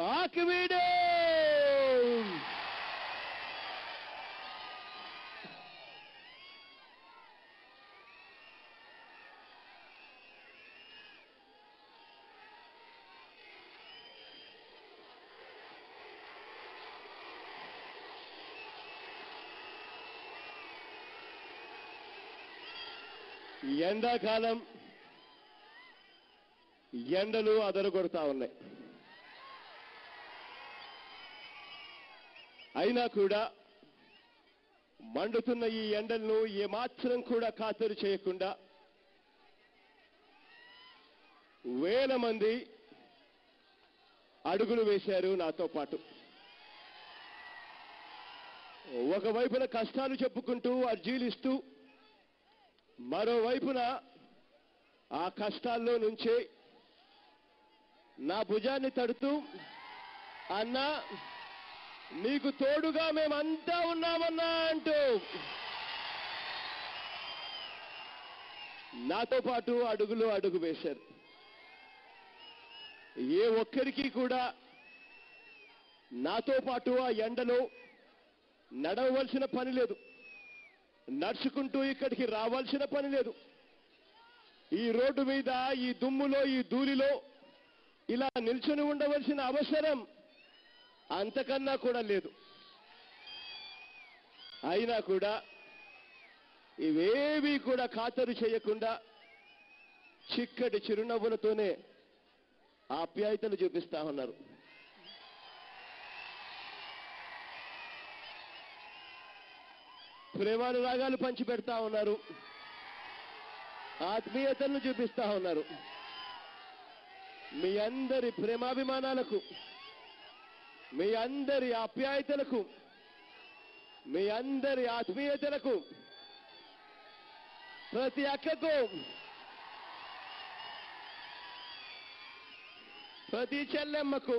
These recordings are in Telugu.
ఆకివీడే! ఎండాకాలం ఎండలు అదరగొడతా ఉన్నాయి. అయినా కూడా మండుతున్న ఈ ఎండలను ఏమాత్రం కూడా ఖాతరు చేయకుండా వేల మంది అడుగులు వేశారు నాతో పాటు. ఒకవైపున కష్టాలు చెప్పుకుంటూ అర్జీలు ఇస్తూ మరోవైపున ఆ కష్టాల్లో నుంచే నా భుజాన్ని తడుతూ అన్నా నీకు తోడుగా మేమంతా ఉన్నామన్నా అంటూ. నాతో పాటు అడుగులు అడుగు వేశారు. ఏ ఒక్కరికి కూడా నాతో పాటు ఆ ఎండలో నడవలసిన పని లేదు. నడుచుకుంటూ ఇక్కడికి రావాల్సిన పని లేదు. ఈ రోడ్డు మీద ఈ దుమ్ములో ఈ ధూళిలో ఇలా నిల్చుని ఉండవలసిన అవసరం అంతకన్నా కూడా లేదు. అయినా కూడా ఇవేవి కూడా ఖాతరు చేయకుండా చిక్కటి చిరునవ్వులతోనే ఆప్యాయతలు చూపిస్తా ఉన్నారు. ప్రేమానురాగాలు పంచిపెడతా ఉన్నారు. ఆత్మీయతలను చూపిస్తా ఉన్నారు. మీ అందరి ప్రేమాభిమానాలకు మీ అందరి ఆప్యాయతలకు మీ అందరి ఆత్మీయతలకు ప్రతి అక్కకు ప్రతి చెల్లెమ్మకు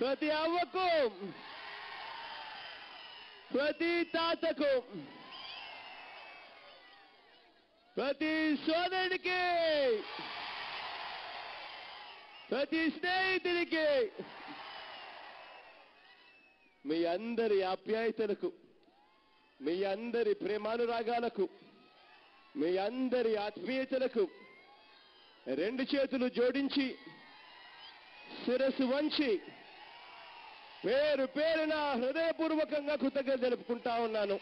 ప్రతి అవ్వకు ప్రతి తాతకు ప్రతి సోదరుడికి ప్రతి స్నేహితుడికి మీ అందరి ఆప్యాయతలకు మీ అందరి ప్రేమానురాగాలకు మీ అందరి ఆత్మీయతలకు రెండు చేతులు జోడించి శిరస్సు వంచి పేరు పేరున హృదయపూర్వకంగా కృతజ్ఞత తెలుపుకుంటా ఉన్నాను.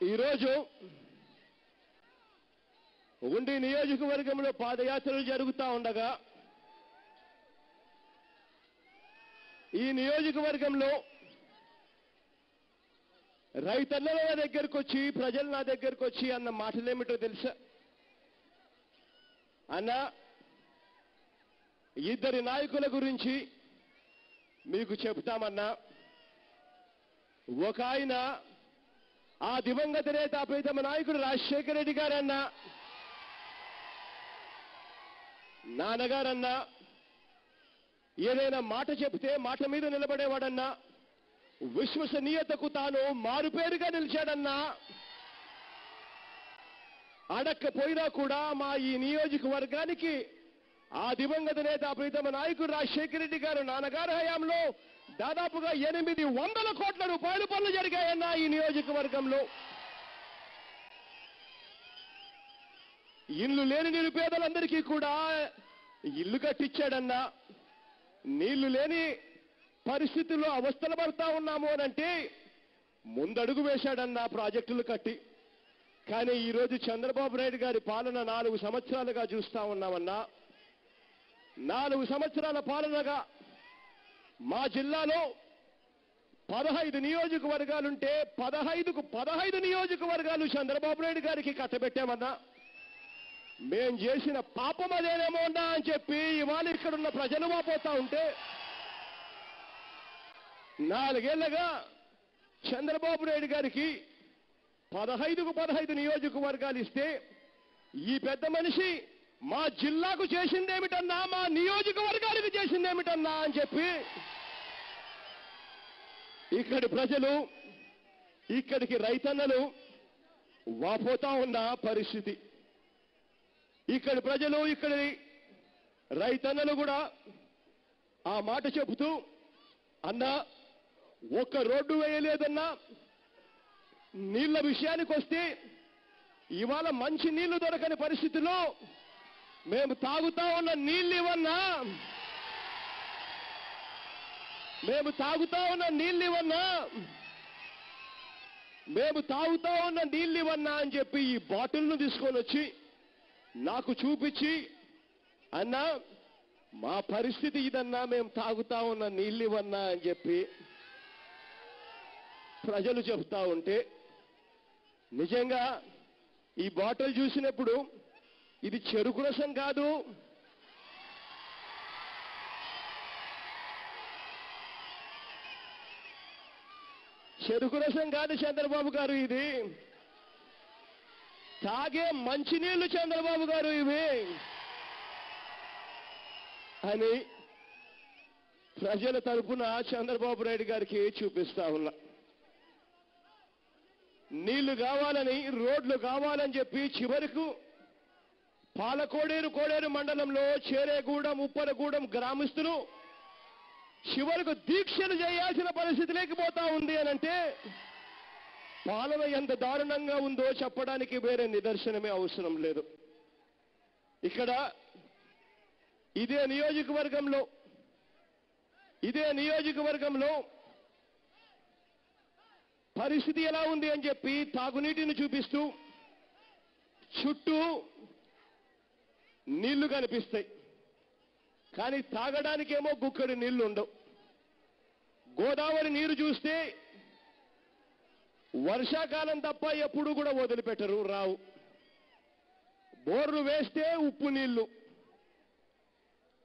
ఈరోజు ఉండి నియోజకవర్గంలో పాదయాత్రలు జరుగుతూ ఉండగా ఈ నియోజకవర్గంలో రైతన్నల నా దగ్గరకు వచ్చి ప్రజలు నా దగ్గరకు వచ్చి అన్న మాటలేమిటో తెలుసా? అన్న ఇద్దరి నాయకుల గురించి మీకు చెప్తామన్నా ఒక ఆయన ఆ దివంగత నేత ప్రీతమ నాయకుడు రాజశేఖర రెడ్డి గారన్నా. నాన్నగారన్నా ఏదైనా మాట చెప్తే మాట మీద నిలబడేవాడన్నా విశ్వసనీయతకు తాను మారుపేరుగా నిలిచాడన్నా. అడక్కపోయినా కూడా మా ఈ నియోజకవర్గానికి ఆ దివంగత నేత ప్రీతమ నాయకుడు రాజశేఖర రెడ్డి గారు నాన్నగారు హయాంలో దాదాపుగా ఎనిమిది వందల కోట్ల రూపాయలు పనులు జరిగాయన్న ఈ నియోజకవర్గంలో. ఇల్లు లేని నిరుపేదలందరికీ కూడా ఇల్లు కట్టించాడన్నా నీళ్ళు లేని పరిస్థితుల్లో అవస్థలు పడతా ఉన్నాము అనంటే ముందడుగు వేశాడన్నా ప్రాజెక్టులు కట్టి. కానీ ఈరోజు చంద్రబాబు నాయుడు గారి పాలన నాలుగు సంవత్సరాలుగా చూస్తా ఉన్నామన్నా. నాలుగు సంవత్సరాల పాలనగా మా జిల్లాలో పదహైదు నియోజకవర్గాలుంటే పదహైదుకు పదహైదు నియోజకవర్గాలు చంద్రబాబు నాయుడు గారికి కట్టబెట్టామన్నా మేం చేసిన పాపం అదేనేమో అన్నా అని చెప్పి ఇవాళ ఇక్కడున్న ప్రజలు మాపోతా ఉంటే నాలుగేళ్ళగా చంద్రబాబు నాయుడు గారికి పదహైదుకు పదహైదు నియోజకవర్గాలు ఇస్తే ఈ పెద్ద మనిషి మా జిల్లాకు చేసిందేమిటన్నా మా నియోజకవర్గానికి చేసిందేమిటన్నా అని చెప్పి ఇక్కడి ప్రజలు ఇక్కడికి రైతన్నలు వాపోతా ఉన్న పరిస్థితి. ఇక్కడి ప్రజలు ఇక్కడి రైతన్నలు కూడా ఆ మాట చెబుతూ అన్నా ఒక్క రోడ్డు వేయలేదన్నా నీళ్ళ విషయానికి వస్తే ఇవాళ మంచి నీళ్ళు దొరకని పరిస్థితిలో మేము తాగుతా ఉన్న నీళ్ళు ఇవన్నా మేము తాగుతా ఉన్న నీళ్ళు ఇవన్నా మేము తాగుతా ఉన్న నీళ్ళు ఇవన్నా అని చెప్పి ఈ బాటిల్ను తీసుకొని వచ్చి నాకు చూపించి అన్నా మా పరిస్థితి ఇదన్నా మేము తాగుతా ఉన్న నీళ్ళు ఇవన్నా అని చెప్పి ప్రజలు చెప్తా ఉంటే నిజంగా ఈ బాటిల్ చూసినప్పుడు ఇది చెరుకు రసం కాదు. చెరుకు రసం కాదు చంద్రబాబు గారు ఇది. తాగే మంచినీళ్ళు చంద్రబాబు గారు ఇవి. అని ప్రజల తరపున చంద్రబాబు నాయుడు గారికి చూపిస్తా ఉన్నా. నీళ్ళు కావాలని రోడ్లు కావాలని చెప్పి చివరకు పాలకోడేరు కోడేరు మండలంలో చేరేగూడెం ఉప్పరగూడెం గ్రామస్తులు చివరకు దీక్షలు చేయాల్సిన పరిస్థితి లేకపోతా ఉంది అని అంటే పాలన ఎంత దారుణంగా ఉందో చెప్పడానికి వేరే నిదర్శనమే అవసరం లేదు. ఇక్కడ ఇదే నియోజకవర్గంలో ఇదే నియోజకవర్గంలో పరిస్థితి ఎలా ఉంది అని చెప్పి తాగునీటిని చూపిస్తూ చుట్టూ నీళ్ళు కనిపిస్తాయి. కానీ తాగడానికేమో గుక్కడి నీళ్ళు ఉండవు. గోదావరి నీరు చూస్తే వర్షాకాలం తప్ప ఎప్పుడు కూడా వదిలిపెట్టరు రావు. బోర్లు వేస్తే ఉప్పు నీళ్ళు.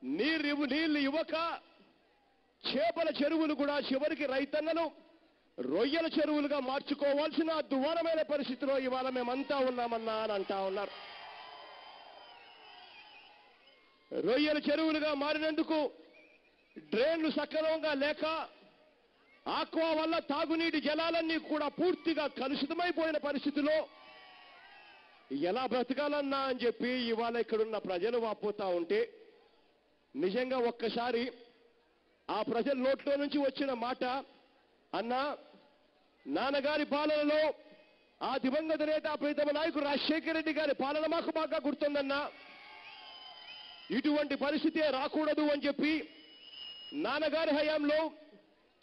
నీరు నీళ్ళు ఇవ్వక చేపల చెరువులు కూడా చివరికి రైతన్నలు రొయ్యల చెరువులుగా మార్చుకోవాల్సిన దువారమైన పరిస్థితిలో ఇవాళ మేమంతా ఉన్నామన్నా అని అంటా ఉన్నారు. రొయ్యల చెరువులుగా మారినందుకు డ్రైన్లు సక్రమంగా లేక ఆక్వా వల్ల తాగునీటి జలాలన్నీ కూడా పూర్తిగా కలుషితమైపోయిన పరిస్థితిలో ఎలా బ్రతకాలన్నా అని చెప్పి ఇవాళ ఇక్కడున్న ప్రజలు వాపోతా ఉంటే నిజంగా ఒక్కసారి ఆ ప్రజల నోట్లో నుంచి వచ్చిన మాట అన్నా నాన్నగారి పాలనలో ఆ దివంగత నేత ప్రీతమ నాయకుడు రాజశేఖర రెడ్డి గారి పాలన మాకు బాగా గుర్తుందన్నా. ఇటువంటి పరిస్థితే రాకూడదు అని చెప్పి నాన్నగారి హయాంలో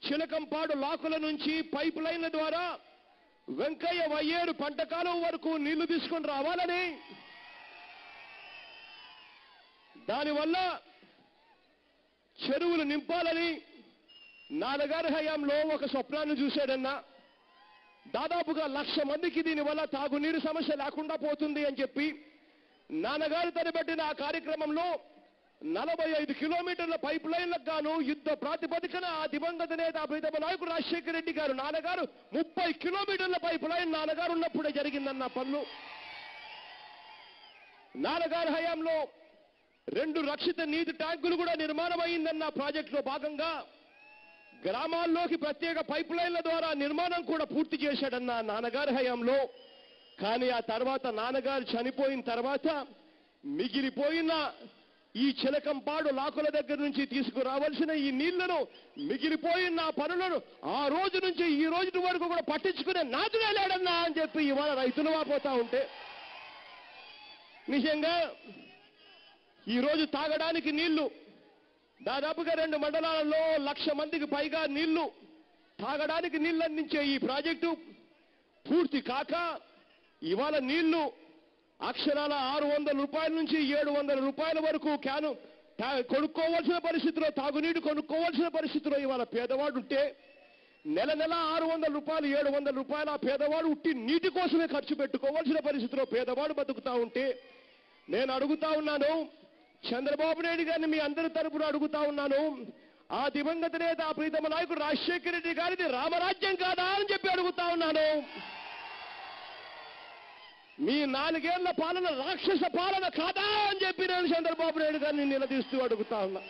చిలకంపాడు లాకుల నుంచి పైప్ లైన్ల ద్వారా వెంకయ్య వయ్యేరు పంటకాలం వరకు నీళ్ళు తీసుకొని రావాలని. దానివల్ల చెరువులు నింపాలని నాన్నగారి హయాంలో ఒక స్వప్నాన్ని చూశాడన్నా. దాదాపుగా లక్ష మందికి దీనివల్ల తాగునీరు సమస్య లేకుండా పోతుంది అని చెప్పి నాన్నగారు తలపెట్టిన ఆ కార్యక్రమంలో నలభై ఐదు కిలోమీటర్ల పైప్ లైన్లకు గాను యుద్ధ ప్రాతిపదికన ఆ దివంగత నేత ప్రీతమ నాయకుడు రాజశేఖర రెడ్డి గారు నాన్నగారు ముప్పై కిలోమీటర్ల పైప్ లైన్ నాన్నగారు ఉన్నప్పుడే జరిగిందన్న పనులు. నాన్నగారి హయాంలో రెండు రక్షిత నీటి ట్యాంకులు కూడా నిర్మాణం అయిందన్న ప్రాజెక్టులో భాగంగా గ్రామాల్లోకి ప్రత్యేక పైప్ లైన్ల ద్వారా నిర్మాణం కూడా పూర్తి చేశాడన్న నాన్నగారి హయాంలో కానీ ఆ తర్వాత నాన్నగారు చనిపోయిన తర్వాత మిగిలిపోయిన ఈ చిలకంపాడు లాకుల దగ్గర నుంచి తీసుకురావాల్సిన ఈ నీళ్ళను మిగిలిపోయిన ఆ పనులను ఆ రోజు నుంచి ఈ రోజు వరకు కూడా పట్టించుకునే నాదుగా లేడన్నా అని చెప్పి ఇవాళ రైతులు వాపోతా ఉంటే నిజంగా ఈ రోజు తాగడానికి నీళ్ళు దాదాపుగా రెండు మండలాలలో లక్ష మందికి పైగా నీళ్ళు తాగడానికి నీళ్ళు అందించే ఈ ప్రాజెక్టు పూర్తి కాక ఇవాళ నీళ్ళు అక్షరాల ఆరు వందల రూపాయల నుంచి ఏడు వందల రూపాయల వరకు క్యాను కొనుక్కోవలసిన కొనుక్కోవాల్సిన పరిస్థితిలో తాగునీటి కొనుక్కోవాల్సిన పరిస్థితిలో ఇవాళ పేదవాడు ఉంటే నెల నెల ఆరు వందల రూపాయలు ఏడు వందల రూపాయలు ఆ పేదవాడు ఉట్టి నీటి కోసమే ఖర్చు పెట్టుకోవాల్సిన పరిస్థితిలో పేదవాడు బతుకుతా ఉంటే నేను అడుగుతా ఉన్నాను చంద్రబాబు నాయుడు గారిని మీ అందరి తరపున అడుగుతా ఉన్నాను ఆ దివంగత నేత ప్రీతమ నాయకుడు రాజశేఖర రెడ్డి గారిది రామరాజ్యం కాదా అని చెప్పి అడుగుతా ఉన్నాను. మీ నాలుగేళ్ళ పాలన రాక్షస పాలన కాదా అని చెప్పి నేను చంద్రబాబు నాయుడు గారిని నిలదీస్తూ అడుగుతా ఉన్నా.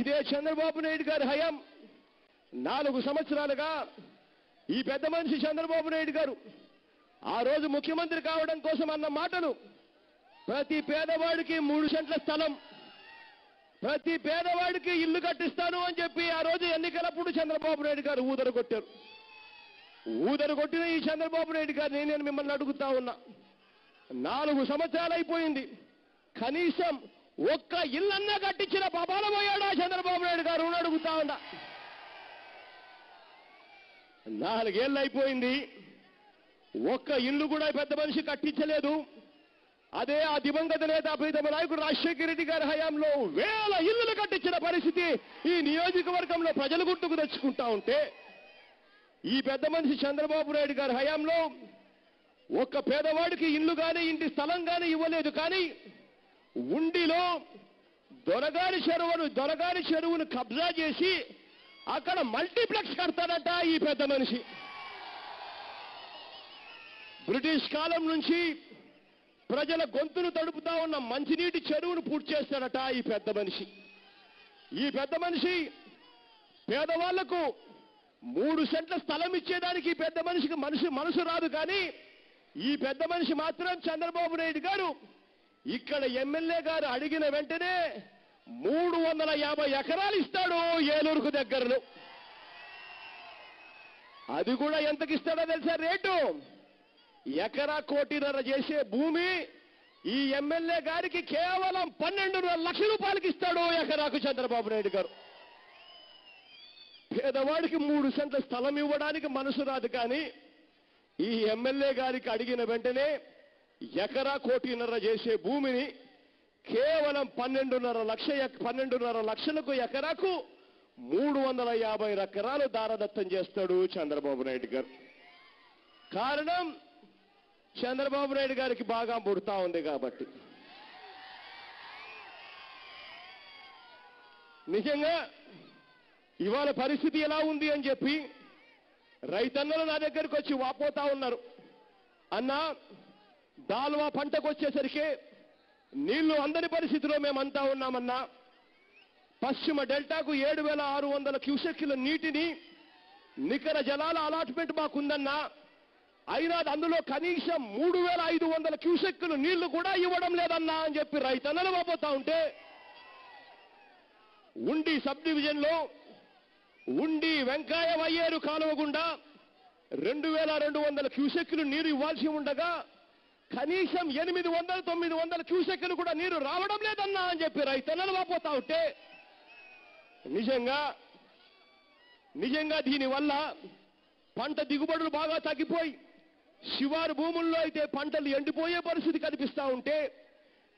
ఇదే చంద్రబాబు నాయుడు గారి హయాం. నాలుగు సంవత్సరాలుగా ఈ పెద్ద మనిషి చంద్రబాబు నాయుడు గారు ఆ రోజు ముఖ్యమంత్రి కావడం కోసం అన్న మాటలు ప్రతి పేదవాడికి మూడు సెంట్ల స్థలం ప్రతి పేదవాడికి ఇల్లు కట్టిస్తాను అని చెప్పి ఆ రోజు ఎన్నికలప్పుడు చంద్రబాబు నాయుడు గారు ఊదరగొట్టారు. కొట్టారు ఊదరు కొట్టిన ఈ చంద్రబాబు నాయుడు గారిని నేను మిమ్మల్ని అడుగుతా ఉన్నా. నాలుగు సంవత్సరాలు అయిపోయింది కనీసం ఒక్క ఇల్లన్నా కట్టించిన బాబాల పోయాడా చంద్రబాబు నాయుడు గారు అడుగుతా ఉన్నా. నాలుగేళ్ళు అయిపోయింది ఒక్క ఇల్లు కూడా పెద్ద మనిషి కట్టించలేదు. అదే ఆ దివంగత నేత ప్రీతమ నాయకుడు రాజశేఖర రెడ్డి గారి హయాంలో వేల ఇల్లులు కట్టించిన పరిస్థితి ఈ నియోజకవర్గంలో ప్రజలు గుర్తుకు తెచ్చుకుంటా ఉంటే ఈ పెద్ద మనిషి చంద్రబాబు నాయుడు గారి హయాంలో ఒక్క పేదవాడికి ఇల్లు కానీ ఇంటి స్థలం కానీ ఇవ్వలేదు కానీ ఉండిలో దొరగారి చెరువును దొరగారి చెరువును కబ్జా చేసి అక్కడ మల్టీప్లెక్స్ కడతాడట ఈ పెద్ద మనిషి. బ్రిటిష్ కాలం నుంచి ప్రజల గొంతును తడుపుతా ఉన్న మంచినీటి చెరువును పూర్తి చేస్తాడట ఈ పెద్ద మనిషి. ఈ పెద్ద మనిషి పేదవాళ్ళకు మూడు సెంట్ల స్థలం ఇచ్చేదానికి పెద్ద మనిషికి మనిషి మనసు రాదు కానీ ఈ పెద్ద మనిషి మాత్రం చంద్రబాబు నాయుడు గారు ఇక్కడ ఎమ్మెల్యే గారు అడిగిన వెంటనే మూడు వందల యాభై ఎకరాలు ఇస్తాడు ఏలూరుకు దగ్గరలో. అది కూడా ఎంతకి ఇస్తాడో తెలుసా రేటు? ఎకరా కోటిన్నర చేసే భూమి ఈ ఎమ్మెల్యే గారికి కేవలం పన్నెండున్నర లక్షల రూపాయలకి ఇస్తాడు ఎకరాకు చంద్రబాబు నాయుడు గారు. పేదవాడికి మూడు సెంట్ల స్థలం ఇవ్వడానికి మనసు రాదు కానీ ఈ ఎమ్మెల్యే గారికి అడిగిన వెంటనే ఎకరా కోటిన్నర చేసే భూమిని కేవలం పన్నెండున్నర లక్ష పన్నెండున్నర లక్షలకు ఎకరాకు మూడు వందల యాభై ఎకరాలు దారదత్తం చేస్తాడు చంద్రబాబు నాయుడు గారు. కారణం చంద్రబాబు నాయుడు గారికి బాగా పుడతా ఉంది కాబట్టి. నిజంగా ఇవాళ పరిస్థితి ఎలా ఉంది అని చెప్పి రైతన్నలు నా దగ్గరికి వచ్చి వాపోతా ఉన్నారు. అన్నా దాల్వా పంటకు వచ్చేసరికి నీళ్ళు అందని పరిస్థితిలో మేమంతా ఉన్నామన్నా. పశ్చిమ డెల్టాకు ఏడు వేల ఆరు వందల క్యూసెక్ల నీటిని నికర జలాల అలాట్మెంట్ మాకుందన్నా. అయినా అందులో కనీసం మూడు వేల ఐదు వందల క్యూసెక్కులు నీళ్ళు కూడా ఇవ్వడం లేదన్నా అని చెప్పి రైతన్నలు వాపోతా ఉంటే ఉండి సబ్ డివిజన్లో ఉండి వెంకాయ వయ్యేరు కాలువ గుండా రెండు వేల రెండు వందల క్యూసెక్కులు నీరు ఇవ్వాల్సి ఉండగా కనీసం ఎనిమిది వందల తొమ్మిది వందల క్యూసెక్కులు కూడా నీరు రావడం లేదన్నా అని చెప్పి రైతన్నలు వాపోతా ఉంటే నిజంగా నిజంగా దీనివల్ల పంట దిగుబడులు బాగా తగ్గిపోయి శివారు భూముల్లో అయితే పంటలు ఎండిపోయే పరిస్థితి కనిపిస్తా ఉంటే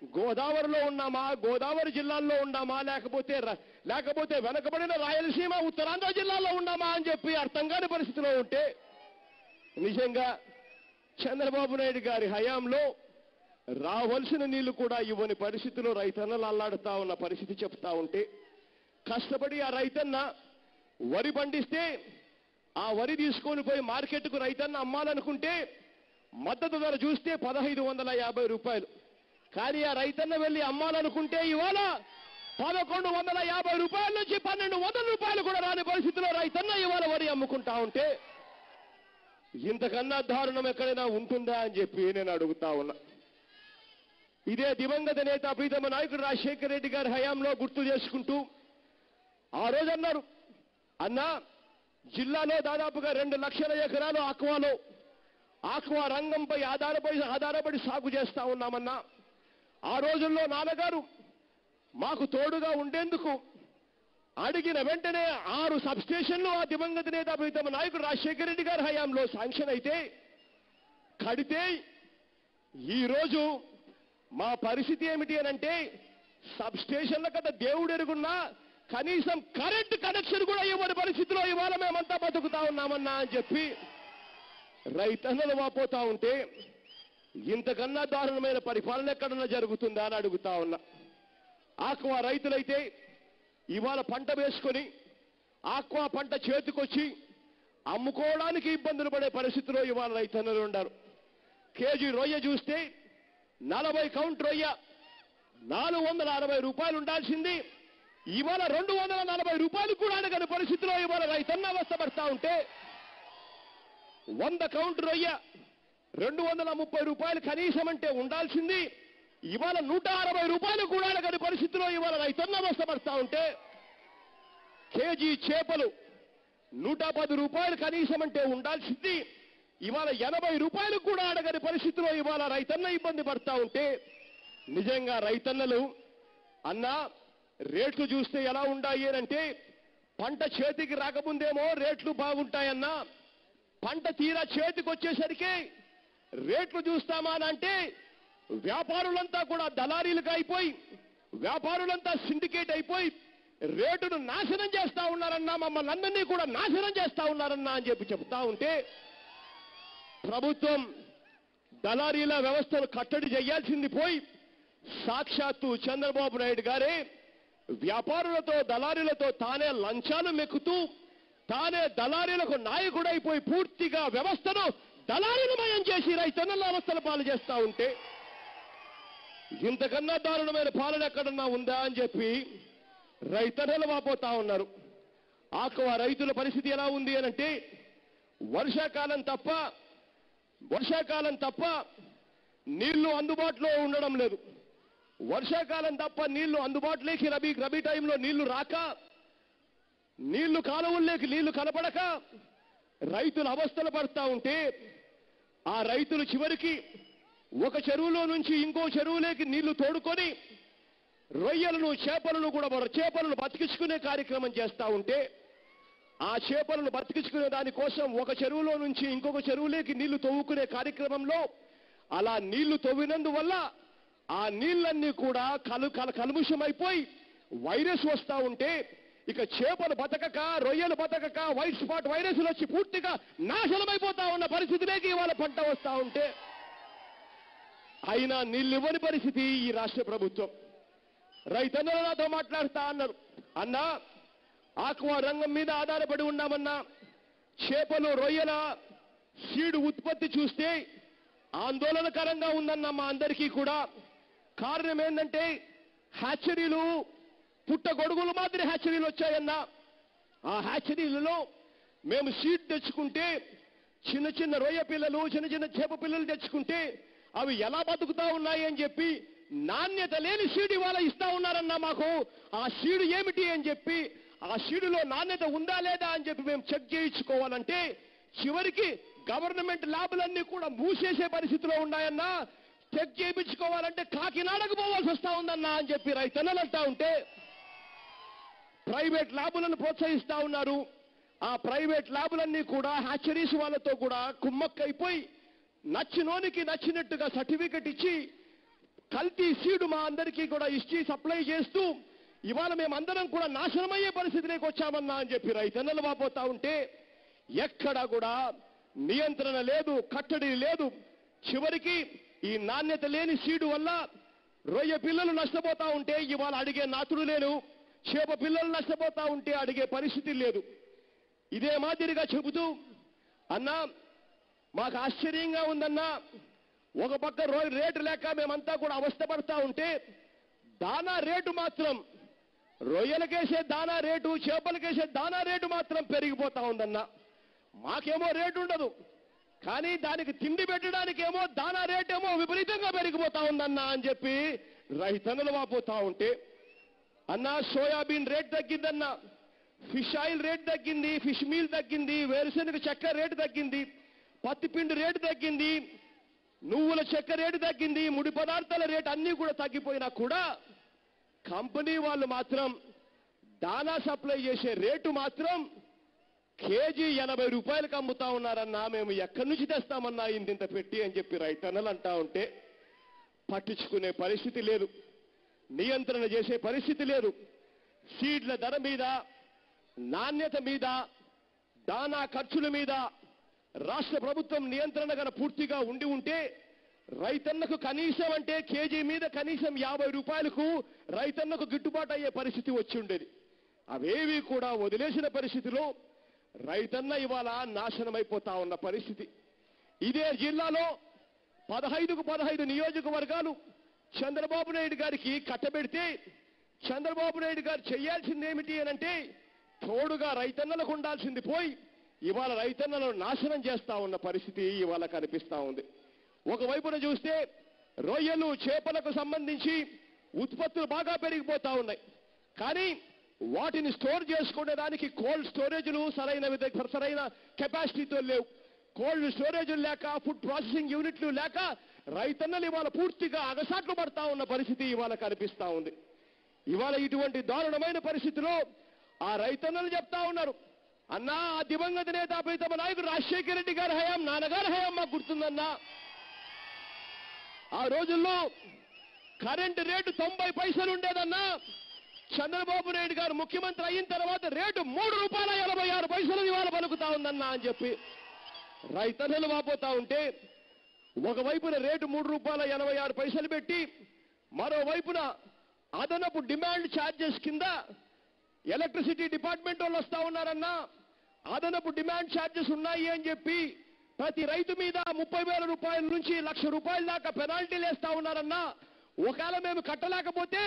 గోదావరిలో ఉన్నామా? గోదావరి జిల్లాల్లో ఉన్నామా? లేకపోతే ర- లేకపోతే వెనకబడిన రాయలసీమ ఉత్తరాంధ్ర జిల్లాలో ఉన్నామా అని చెప్పి అర్థం కాని పరిస్థితిలో ఉంటే నిజంగా చంద్రబాబు నాయుడు గారి హయాంలో రావలసిన నీళ్ళు కూడా ఇవ్వని పరిస్థితిలో రైతన్నలు అల్లాడుతా ఉన్న పరిస్థితి చెప్తా ఉంటే కష్టపడి ఆ రైతన్న వరి పండిస్తే ఆ వరి తీసుకొని పోయి మార్కెట్కు రైతన్న అమ్మాలనుకుంటే మద్దతు ధర చూస్తే పదహైదు వందల యాభై రూపాయలు. కానీ ఆ రైతన్న వెళ్ళి అమ్మాలనుకుంటే ఇవాళ పదకొండు వందల యాభై రూపాయల నుంచి పన్నెండు వందల రూపాయలు కూడా రాని పరిస్థితిలో రైతన్న ఇవాళ వరి అమ్ముకుంటా ఉంటే ఇంతకన్నా దారుణం ఎక్కడైనా ఉంటుందా అని చెప్పి నేను అడుగుతా ఉన్నా. ఇదే దివంగత నేత ప్రీతమ నాయకుడు రాజశేఖర రెడ్డి గారి హయాంలో గుర్తు చేసుకుంటూ ఆ రోజు అన్నారు అన్నా జిల్లాలో దాదాపుగా రెండు లక్షల ఎకరాలు ఆక్వాలో ఆక్వా రంగంపై ఆధారపడి ఆధారపడి సాగు చేస్తా ఉన్నామన్నా. ఆ రోజుల్లో నాన్నగారు మాకు తోడుగా ఉండేందుకు అడిగిన వెంటనే ఆరు సబ్స్టేషన్లు ఆ దివంగత నేత ప్రీతమ నాయకుడు రాజశేఖర రెడ్డి గారి హయాంలో శాంక్షన్ అయితే కడితే ఈరోజు మా పరిస్థితి ఏమిటి అని అంటే సబ్ స్టేషన్ల కదా దేవుడు ఎరుగున్నా కనీసం కరెంట్ కనెక్షన్ కూడా ఇవ్వని పరిస్థితిలో ఇవాళ మేమంతా బతుకుతా ఉన్నామన్నా అని చెప్పి రైతన్నలు వాపోతా ఉంటే ఇంతకన్నా దారుణమైన పరిపాలన ఎక్కడన్నా జరుగుతుందా అని అడుగుతా ఉన్నా. ఆక్వా రైతులైతే ఇవాళ పంట వేసుకొని ఆక్వా పంట చేతికొచ్చి అమ్ముకోవడానికి ఇబ్బందులు పడే పరిస్థితిలో ఇవాళ రైతన్నలు ఉన్నారు. కేజీ రొయ్య చూస్తే నలభై కౌంట్ రొయ్య నాలుగు వందల అరవై రూపాయలు ఉండాల్సింది. ఇవాళ రెండు వందల నలభై రూపాయలు కూడా అడగని పరిస్థితిలో ఇవాళ రైతన్న అవస్థపడతా ఉంటే వంద కౌంట్ రొయ్య రెండు వందల ముప్పై రూపాయలు కనీసం అంటే ఉండాల్సింది. ఇవాళ నూట అరవై రూపాయలు కూడా అడగని పరిస్థితిలో ఇవాళ రైతన్న అవస్థపడతా ఉంటే కేజీ చేపలు నూట పది రూపాయలు కనీసం అంటే ఉండాల్సింది. ఇవాళ ఎనభై రూపాయలు కూడా అడగని పరిస్థితిలో ఇవాళ రైతన్న ఇబ్బంది పడతా ఉంటే నిజంగా రైతన్నలు అన్నా రేట్లు చూస్తే ఎలా ఉండాయి అంటే పంట చేతికి రాకముందేమో రేట్లు బాగుంటాయన్నా పంట తీరా చేతికి వచ్చేసరికి రేట్లు చూస్తామా అని అంటే వ్యాపారులంతా కూడా దళారీలుగా అయిపోయి వ్యాపారులంతా సిండికేట్ అయిపోయి రేటును నాశనం చేస్తా ఉన్నారన్నా మమ్మల్ని అందరినీ కూడా నాశనం చేస్తా ఉన్నారన్నా అని చెప్పి చెప్తా ఉంటే ప్రభుత్వం దళారీల వ్యవస్థను కట్టడి చేయాల్సింది పోయి సాక్షాత్తు చంద్రబాబు నాయుడు గారే వ్యాపారులతో దళారీలతో తానే లంచాలు మెక్కుతూ తానే దళారీలకు నాయకుడైపోయి పూర్తిగా వ్యవస్థను దళారీలమయం చేసి రైతన్నల అవస్థల పాలు చేస్తా ఉంటే ఇంతకన్నా దారుణమైన పాలన ఎక్కడన్నా ఉందా అని చెప్పి రైతన్నలు వాపోతా ఉన్నారు. ఆకువ రైతుల పరిస్థితి ఎలా ఉంది అని అంటే వర్షాకాలం తప్ప వర్షాకాలం తప్ప నీళ్ళు అందుబాటులో ఉండడం లేదు. వర్షాకాలం తప్ప నీళ్ళు అందుబాటులోకి రబీ రబీ టైంలో నీళ్ళు రాక నీళ్ళు కాలువల్లోకి నీళ్ళు కనపడక రైతులు అవస్థలు పడతా ఉంటే ఆ రైతులు చివరికి ఒక చెరువులో నుంచి ఇంకో చెరువులోకి నీళ్ళు తోడుకొని రొయ్యలను చేపలను కూడా మన చేపలను బతికించుకునే కార్యక్రమం చేస్తా ఉంటే ఆ చేపలను బతికించుకునే దానికోసం ఒక చెరువులో నుంచి ఇంకొక చెరువులోకి నీళ్ళు తవ్వుకునే కార్యక్రమంలో అలా నీళ్ళు తవ్వినందువల్ల ఆ నీళ్ళన్నీ కూడా కలు కల కలుముషమైపోయి వైరస్ వస్తా ఉంటే ఇక చేపలు బతకక రొయ్యలు బతకక వైట్ స్పాట్ వైరస్లు వచ్చి పూర్తిగా నాశనమైపోతా ఉన్న పరిస్థితిలోకి ఇవాళ పంట వస్తా ఉంటే అయినా నీళ్ళు ఇవ్వని పరిస్థితి ఈ రాష్ట్ర ప్రభుత్వం. రైతన్నులు నాతో మాట్లాడుతా అన్నారు. అన్నా ఆక్వా రంగం మీద ఆధారపడి ఉన్నామన్నా చేపలు రొయ్యల సీడు ఉత్పత్తి చూస్తే ఆందోళనకరంగా ఉందన్న మా అందరికీ కూడా కారణం ఏంటంటే హ్యాచరీలు పుట్టగొడుగులు మాదిరి హ్యాచరీలు వచ్చాయన్నా. ఆ హ్యాచరీలలో మేము సీడ్ తెచ్చుకుంటే చిన్న చిన్న రొయ్య పిల్లలు చిన్న చిన్న చేప పిల్లలు తెచ్చుకుంటే అవి ఎలా బతుకుతా ఉన్నాయి అని చెప్పి నాణ్యత లేని సీడ్ ఇవాళ ఇస్తా ఉన్నారన్నా మాకు. ఆ సీడు ఏమిటి అని చెప్పి ఆ సీడులో నాణ్యత ఉందా లేదా అని చెప్పి మేము చెక్ చేయించుకోవాలంటే చివరికి గవర్నమెంట్ ల్యాబులన్నీ కూడా మూసేసే పరిస్థితిలో ఉన్నాయన్నా. చెక్ చేయించుకోవాలంటే కాకినాడకు పోవాల్సి వస్తా ఉందన్నా అని చెప్పి రైతన్నలు అంటా ఉంటే ప్రైవేట్ ల్యాబులను ప్రోత్సహిస్తా ఉన్నారు. ఆ ప్రైవేట్ ల్యాబులన్నీ కూడా హ్యాచరీస్ వాళ్ళతో కూడా కుమ్మక్కైపోయి నచ్చినోనికి నచ్చినట్టుగా సర్టిఫికెట్ ఇచ్చి కల్తీ సీడు మా అందరికీ కూడా ఇచ్చి సప్లై చేస్తూ ఇవాళ మేమందరం కూడా నాశనమయ్యే పరిస్థితిలోకి వచ్చామన్నా అని చెప్పి రైతన్నలు వాపోతా ఉంటే ఎక్కడా కూడా నియంత్రణ లేదు కట్టడి లేదు. చివరికి ఈ నాణ్యత లేని సీడు వల్ల రొయ్య పిల్లలు నష్టపోతా ఉంటే ఇవాళ అడిగే నాతుడు లేను చేప పిల్లలు నష్టపోతా ఉంటే అడిగే పరిస్థితి లేదు. ఇదే మాదిరిగా చెబుతూ అన్నా మాకు ఆశ్చర్యంగా ఉందన్నా ఒక పక్క రేటు లేక మేమంతా కూడా అవస్థపడతా ఉంటే దానా రేటు మాత్రం రొయ్యలకేసే దానా రేటు చేపలకేసే దానా రేటు మాత్రం పెరిగిపోతా ఉందన్నా. మాకేమో రేటు ఉండదు కానీ దానికి తిండి పెట్టడానికేమో దానా రేటేమో విపరీతంగా పెరిగిపోతా ఉందన్నా అని చెప్పి రైతన్నులు వాపోతా ఉంటే అన్నా సోయాబీన్ రేట్ తగ్గిందన్నా. ఫిష్ ఆయిల్ రేట్ తగ్గింది ఫిష్ మీల్ తగ్గింది వేరుశనగ చక్కెర రేటు తగ్గింది పత్తి పిండి రేటు తగ్గింది నువ్వుల చెక్క రేటు తగ్గింది ముడి పదార్థాల రేటు అన్నీ కూడా తగ్గిపోయినా కూడా కంపెనీ వాళ్ళు మాత్రం దానా సప్లై చేసే రేటు మాత్రం కేజీ ఎనభై రూపాయలకు అమ్ముతా ఉన్నారన్నా. మేము ఎక్కడి నుంచి తెస్తామన్నా ఇంత పెట్టి అని చెప్పి రైతన్నలు అంటా ఉంటే పట్టించుకునే పరిస్థితి లేదు. నియంత్రణ చేసే పరిస్థితి లేదు. సీడ్ల ధర మీద నాణ్యత మీద దానా ఖర్చుల మీద రాష్ట్ర ప్రభుత్వం నియంత్రణ గన పూర్తిగా ఉండి ఉంటే రైతన్నకు కనీసం అంటే కేజీ మీద కనీసం యాభై రూపాయలకు రైతన్నకు గిట్టుబాటు అయ్యే పరిస్థితి వచ్చి ఉండేది. అవేవి కూడా వదిలేసిన పరిస్థితిలో రైతన్న ఇవాళ నాశనమైపోతా ఉన్న పరిస్థితి. ఇదే జిల్లాలో పదహైదుకు పదహైదు నియోజకవర్గాలు చంద్రబాబు నాయుడు గారికి కట్టబెడితే చంద్రబాబు నాయుడు గారు చేయాల్సింది ఏమిటి అనంటే తోడుగా రైతన్నలకు ఉండాల్సింది పోయి ఇవాళ రైతన్నలను నాశనం చేస్తా ఉన్న పరిస్థితి ఇవాళ కనిపిస్తా ఉంది. ఒకవైపున చూస్తే రొయ్యలు చేపలకు సంబంధించి ఉత్పత్తులు బాగా పెరిగిపోతా ఉన్నాయి. కానీ వాటిని స్టోర్ చేసుకునేదానికి కోల్డ్ స్టోరేజ్లు సరైన విధ సరైన కెపాసిటీతో లేవు. కోల్డ్ స్టోరేజ్లు లేక ఫుడ్ ప్రాసెసింగ్ యూనిట్లు లేక రైతన్నలు ఇవాళ పూర్తిగా అగసాట్లు పడతా ఉన్న పరిస్థితి ఇవాళ కనిపిస్తా ఉంది. ఇవాళ ఇటువంటి దారుణమైన పరిస్థితిలో ఆ రైతన్నలు చెప్తా ఉన్నారు. అన్నా ఆ దివంగత నేత ప్రీతమ నాయకుడు రాజశేఖర రెడ్డి గారి హయాం నాన్నగారి హయాం మాకు గుర్తుందన్నా. ఆ రోజుల్లో కరెంటు రేటు తొంభై పైసలు ఉండేదన్నా. చంద్రబాబు నాయుడు గారు ముఖ్యమంత్రి అయిన తర్వాత రేటు మూడు రూపాయల ఎనభై ఆరు పైసలు ఇవాళ పలుకుతా ఉందన్నా అని చెప్పి. రైతన్నలు వాపోతా ఉంటే ఒకవైపున రేటు మూడు రూపాయల ఎనభై ఆరు పైసలు పెట్టి మరోవైపున అదనపు డిమాండ్ ఛార్జెస్ కింద ఎలక్ట్రిసిటీ డిపార్ట్మెంట్ వాళ్ళు వస్తా ఉన్నారన్నా అదనపు డిమాండ్ ఛార్జెస్ ఉన్నాయి అని చెప్పి ప్రతి రైతు మీద ముప్పై వేల రూపాయల నుంచి లక్ష రూపాయల దాకా పెనాల్టీలు వేస్తా ఉన్నారన్నా ఒకవేళ మేము కట్టలేకపోతే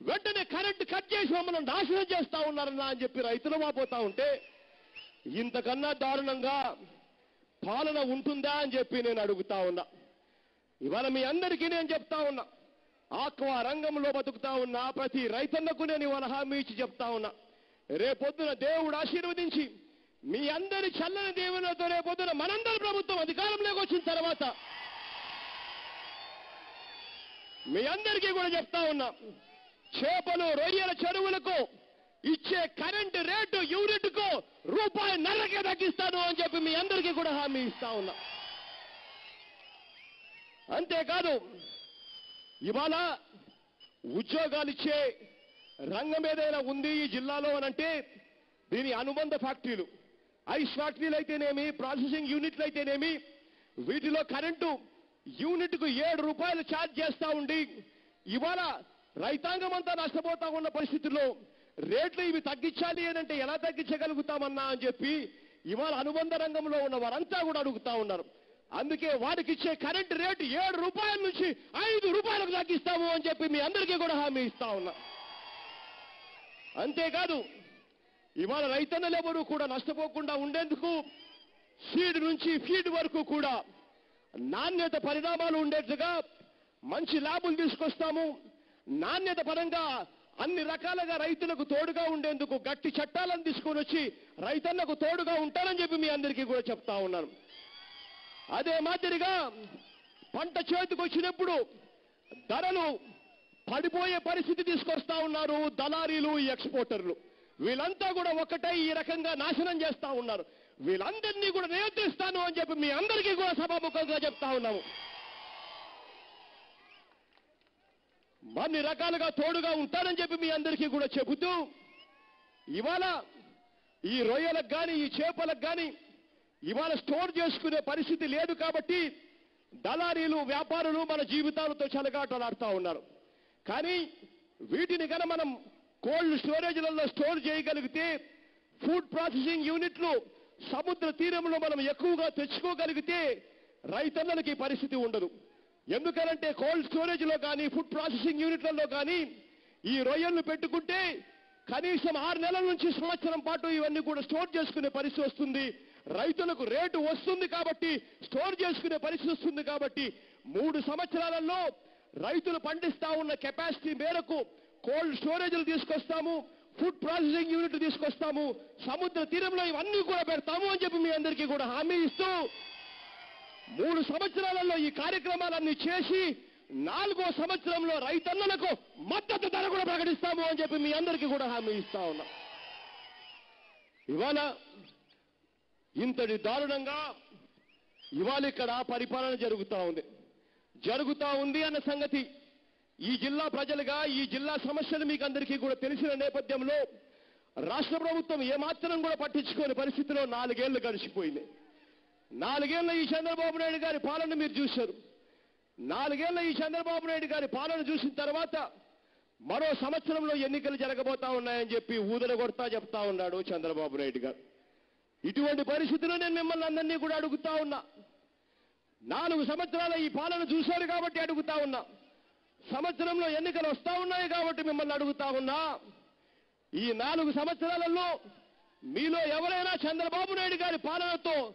వెంటనే కరెంట్ కట్ చేసి మమ్మల్ని నాశనం చేస్తా ఉన్నారన్నా అని చెప్పి రైతులు మాపోతా ఉంటే ఇంతకన్నా దారుణంగా పాలన ఉంటుందా అని చెప్పి నేను అడుగుతా ఉన్నా. ఇవాళ మీ అందరికీ నేను చెప్తా ఉన్నా. ఆక్వా రంగంలో బతుకుతా ఉన్నా. ప్రతి రైతన్నకు నేను ఇవాళ హామీ ఇచ్చి చెప్తా ఉన్నా. రేపొద్దున దేవుడు ఆశీర్వదించి మీ అందరి చల్లని దేవునితో రేపొద్దున మనందరి ప్రభుత్వం అధికారంలోకి వచ్చిన తర్వాత మీ అందరికీ కూడా చెప్తా ఉన్నా. చేపలు రొయ్యల చెరువులకు ఇచ్చే కరెంట్ రేటు యూనిట్కు రూపాయి నరకే తగ్గిస్తాను అని చెప్పి మీ అందరికీ కూడా హామీ ఇస్తా ఉన్నా. అంతేకాదు ఇవాళ ఉద్యోగాలు ఇచ్చే రంగం ఏదైనా ఉంది ఈ జిల్లాలో అనంటే దీని అనుబంధ ఫ్యాక్టరీలు. ఐస్ ఫ్యాక్టరీలు అయితేనేమి ప్రాసెసింగ్ యూనిట్లు అయితేనేమి వీటిలో కరెంటు యూనిట్కు ఏడు రూపాయలు ఛార్జ్ చేస్తా ఉండి ఇవాళ రైతాంగం అంతా నష్టపోతా ఉన్న పరిస్థితుల్లో రేట్లు ఇవి తగ్గించాలి అని అంటే ఎలా తగ్గించగలుగుతామన్నా అని చెప్పి ఇవాళ అనుబంధ రంగంలో ఉన్న వారంతా కూడా అడుగుతా ఉన్నారు. అందుకే వారికి ఇచ్చే కరెంట్ రేటు ఏడు రూపాయల నుంచి ఐదు రూపాయలకు తగ్గిస్తాము అని చెప్పి మీ అందరికీ కూడా హామీ ఇస్తా ఉన్నా. అంతేకాదు ఇవాళ రైతన్నలు ఎవరు కూడా నష్టపోకుండా ఉండేందుకు సీడ్ నుంచి ఫీడ్ వరకు కూడా నాణ్యత పరిణామాలు ఉండేట్టుగా మంచి లాభులు తీసుకొస్తాము. నాణ్యత పరంగా అన్ని రకాలుగా రైతులకు తోడుగా ఉండేందుకు గట్టి చట్టాలను తీసుకొని వచ్చి రైతన్నకు తోడుగా ఉంటారని చెప్పి మీ అందరికీ కూడా చెప్తా ఉన్నాను. అదే మాదిరిగా పంట చేతికి వచ్చినప్పుడు ధరలు పడిపోయే పరిస్థితి తీసుకొస్తా ఉన్నారు దళారీలు ఎక్స్పోర్టర్లు. వీళ్ళంతా కూడా ఒకటే ఈ రకంగా నాశనం చేస్తా ఉన్నారు. వీళ్ళందరినీ కూడా నియంత్రిస్తాను అని చెప్పి మీ అందరికీ కూడా సభాముఖంగా చెప్తా ఉన్నాము. అన్ని రకాలుగా తోడుగా ఉంటారని చెప్పి మీ అందరికీ కూడా చెబుతూ ఇవాళ ఈ రొయ్యలకు కానీ ఈ చేపలకు కానీ ఇవాళ స్టోర్ చేసుకునే పరిస్థితి లేదు కాబట్టి దళారీలు వ్యాపారులు మన జీవితాలతో చెలగాటలాడుతూ ఉన్నారు. కానీ వీటిని కనుక మనం కోల్డ్ స్టోరేజ్లలో స్టోర్ చేయగలిగితే ఫుడ్ ప్రాసెసింగ్ యూనిట్లు సముద్ర తీరంలో మనం ఎక్కువగా తెచ్చుకోగలిగితే రైతన్నలకి ఈ పరిస్థితి ఉండదు. ఎందుకనంటే కోల్డ్ స్టోరేజ్లో కానీ ఫుడ్ ప్రాసెసింగ్ యూనిట్లలో కానీ ఈ రొయ్యలను పెట్టుకుంటే కనీసం ఆరు నెలల నుంచి సంవత్సరం పాటు ఇవన్నీ కూడా స్టోర్ చేసుకునే పరిస్థితి వస్తుంది. రైతులకు రేటు వస్తుంది కాబట్టి స్టోర్ చేసుకునే పరిస్థితి వస్తుంది కాబట్టి మూడు సంవత్సరాలలో రైతులు పండిస్తా ఉన్న కెపాసిటీ మేరకు కోల్డ్ స్టోరేజ్లు తీసుకొస్తాము ఫుడ్ ప్రాసెసింగ్ యూనిట్ తీసుకొస్తాము సముద్ర తీరంలో ఇవన్నీ కూడా పెడతాము అని చెప్పి మీ అందరికీ కూడా హామీ ఇస్తూ మూడు సంవత్సరాలలో ఈ కార్యక్రమాలన్నీ చేసి నాలుగో సంవత్సరంలో రైతన్నలకు మద్దతు ధర కూడా ప్రకటిస్తాము అని చెప్పి మీ అందరికీ కూడా హామీ ఇస్తా ఉన్నా. ఇవాళ ఇంతటి దారుణంగా ఇవాళ ఇక్కడ పరిపాలన జరుగుతూ ఉంది. జరుగుతా ఉంది అన్న సంగతి ఈ జిల్లా ప్రజలుగా ఈ జిల్లా సమస్యలు మీకు అందరికీ కూడా తెలిసిన నేపథ్యంలో రాష్ట్ర ప్రభుత్వం ఏమాత్రం కూడా పట్టించుకోని పరిస్థితిలో నాలుగేళ్ళు గడిచిపోయింది. నాలుగేళ్ళ ఈ చంద్రబాబు నాయుడు గారి పాలన మీరు చూశారు. నాలుగేళ్ళ ఈ చంద్రబాబు నాయుడు గారి పాలన చూసిన తర్వాత మరో సంవత్సరంలో ఎన్నికలు జరగబోతా ఉన్నాయని చెప్పి ఊదల కొడతా చెప్తా ఉన్నాడు చంద్రబాబు నాయుడు గారు. ఇటువంటి పరిస్థితిలో నేను మిమ్మల్ని అందరినీ కూడా అడుగుతా ఉన్నా. నాలుగు సంవత్సరాల ఈ పాలన చూశారు కాబట్టి అడుగుతా ఉన్నా. సంవత్సరంలో ఎన్నికలు వస్తా ఉన్నాయి కాబట్టి మిమ్మల్ని అడుగుతా ఉన్నా. ఈ నాలుగు సంవత్సరాలలో మీలో ఎవరైనా చంద్రబాబు నాయుడు గారి పాలనతో